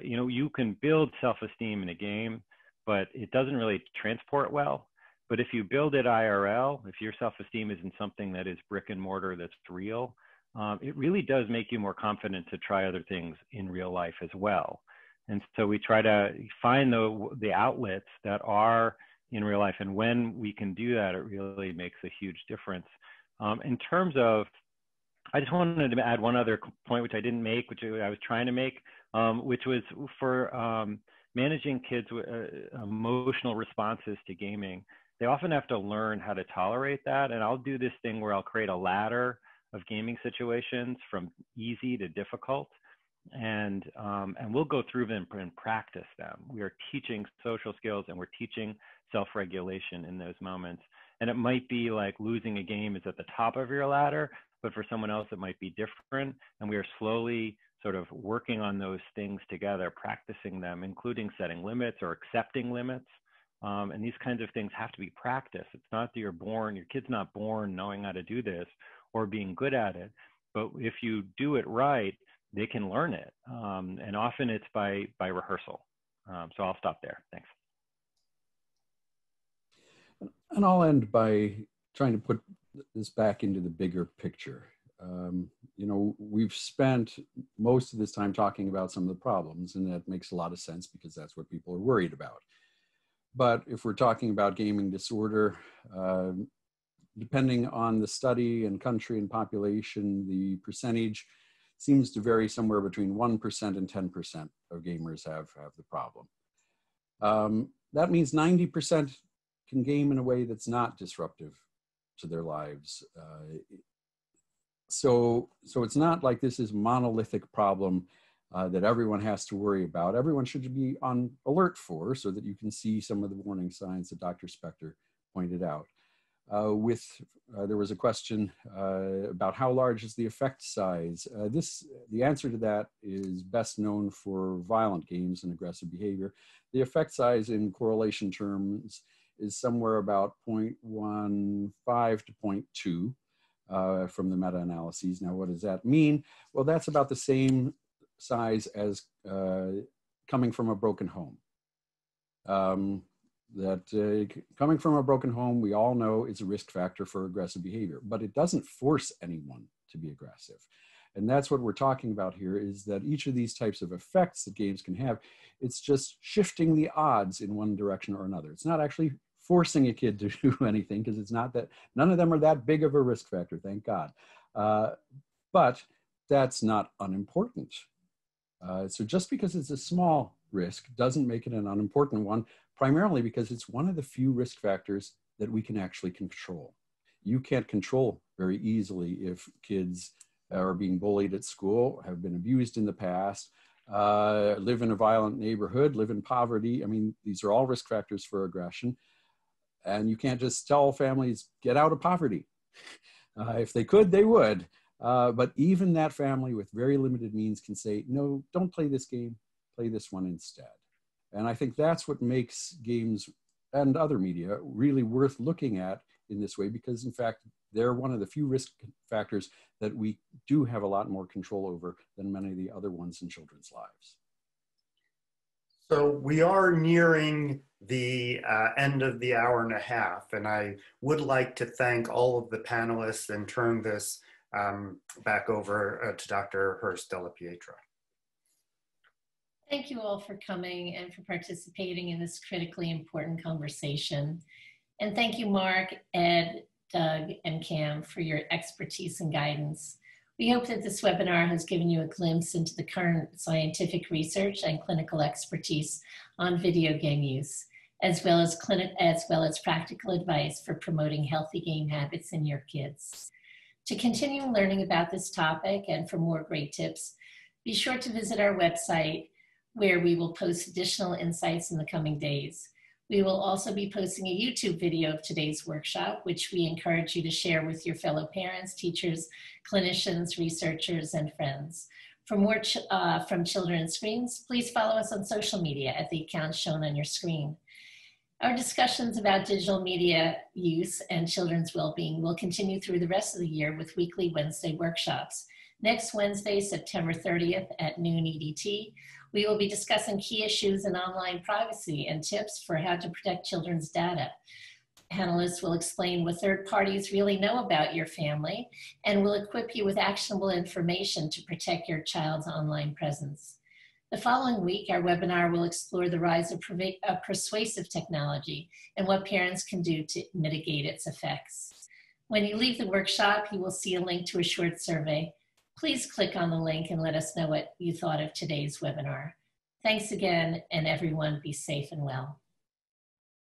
you know you can build self-esteem in a game but it doesn't really transport well. But if you build it irl if your self-esteem isn't something that is brick and mortar that's real um, it really does make you more confident to try other things in real life as well. And so we try to find the the outlets that are in real life and when we can do that it really makes a huge difference. Um, in terms of I just wanted to add one other point, which I didn't make, which I was trying to make, um, which was for um, managing kids' with, uh, emotional responses to gaming. They often have to learn how to tolerate that. And I'll do this thing where I'll create a ladder of gaming situations from easy to difficult. And, um, and we'll go through them and practice them. We are teaching social skills and we're teaching self regulation in those moments. And it might be like losing a game is at the top of your ladder, but for someone else it might be different. And we are slowly sort of working on those things together, practicing them, including setting limits or accepting limits. Um, and these kinds of things have to be practiced. It's not that you're born, your kid's not born knowing how to do this or being good at it. But if you do it right, they can learn it. Um, and often it's by, by rehearsal. Um, so I'll stop there. Thanks. And I'll end by trying to put this back into the bigger picture. Um, you know, we've spent most of this time talking about some of the problems, and that makes a lot of sense because that's what people are worried about. But if we're talking about gaming disorder, uh, depending on the study and country and population, the percentage seems to vary somewhere between 1% and 10% of gamers have, have the problem. Um, that means 90% can game in a way that's not disruptive to their lives. Uh, so, so it's not like this is monolithic problem uh, that everyone has to worry about. Everyone should be on alert for so that you can see some of the warning signs that Dr. Spector pointed out. Uh, with uh, there was a question uh, about how large is the effect size. Uh, this the answer to that is best known for violent games and aggressive behavior. The effect size in correlation terms is somewhere about 0.15 to 0.2 uh, from the meta-analyses. Now, what does that mean? Well, that's about the same size as uh, coming from a broken home. Um, that uh, coming from a broken home, we all know is a risk factor for aggressive behavior, but it doesn't force anyone to be aggressive. And that's what we're talking about here is that each of these types of effects that games can have, it's just shifting the odds in one direction or another. It's not actually forcing a kid to do anything because it's not that, none of them are that big of a risk factor, thank God. Uh, but that's not unimportant. Uh, so just because it's a small risk doesn't make it an unimportant one, primarily because it's one of the few risk factors that we can actually control. You can't control very easily if kids are being bullied at school, have been abused in the past, uh, live in a violent neighborhood, live in poverty. I mean, these are all risk factors for aggression. And you can't just tell families, get out of poverty. Uh, if they could, they would. Uh, but even that family with very limited means can say, no, don't play this game, play this one instead. And I think that's what makes games and other media really worth looking at in this way, because in fact, they're one of the few risk factors that we do have a lot more control over than many of the other ones in children's lives. So we are nearing the uh, end of the hour and a half, and I would like to thank all of the panelists and turn this um, back over uh, to Dr. Hurst Della Pietra. Thank you all for coming and for participating in this critically important conversation. And thank you, Marc, Ed, Doug, and Cam for your expertise and guidance. We hope that this webinar has given you a glimpse into the current scientific research and clinical expertise on video game use, as well as, as, well as practical advice for promoting healthy game habits in your kids. To continue learning about this topic and for more great tips, be sure to visit our website where we will post additional insights in the coming days. We will also be posting a YouTube video of today's workshop, which we encourage you to share with your fellow parents, teachers, clinicians, researchers, and friends. For more ch uh, from Children Screens, please follow us on social media at the accounts shown on your screen. Our discussions about digital media use and children's well-being will continue through the rest of the year with weekly Wednesday workshops. Next Wednesday, September 30th at noon EDT, we will be discussing key issues in online privacy and tips for how to protect children's data. Panelists will explain what third parties really know about your family and will equip you with actionable information to protect your child's online presence. The following week, our webinar will explore the rise of, persuasive technology and what parents can do to mitigate its effects. When you leave the workshop, you will see a link to a short survey Please click on the link and let us know what you thought of today's webinar. Thanks again, and everyone be safe and well.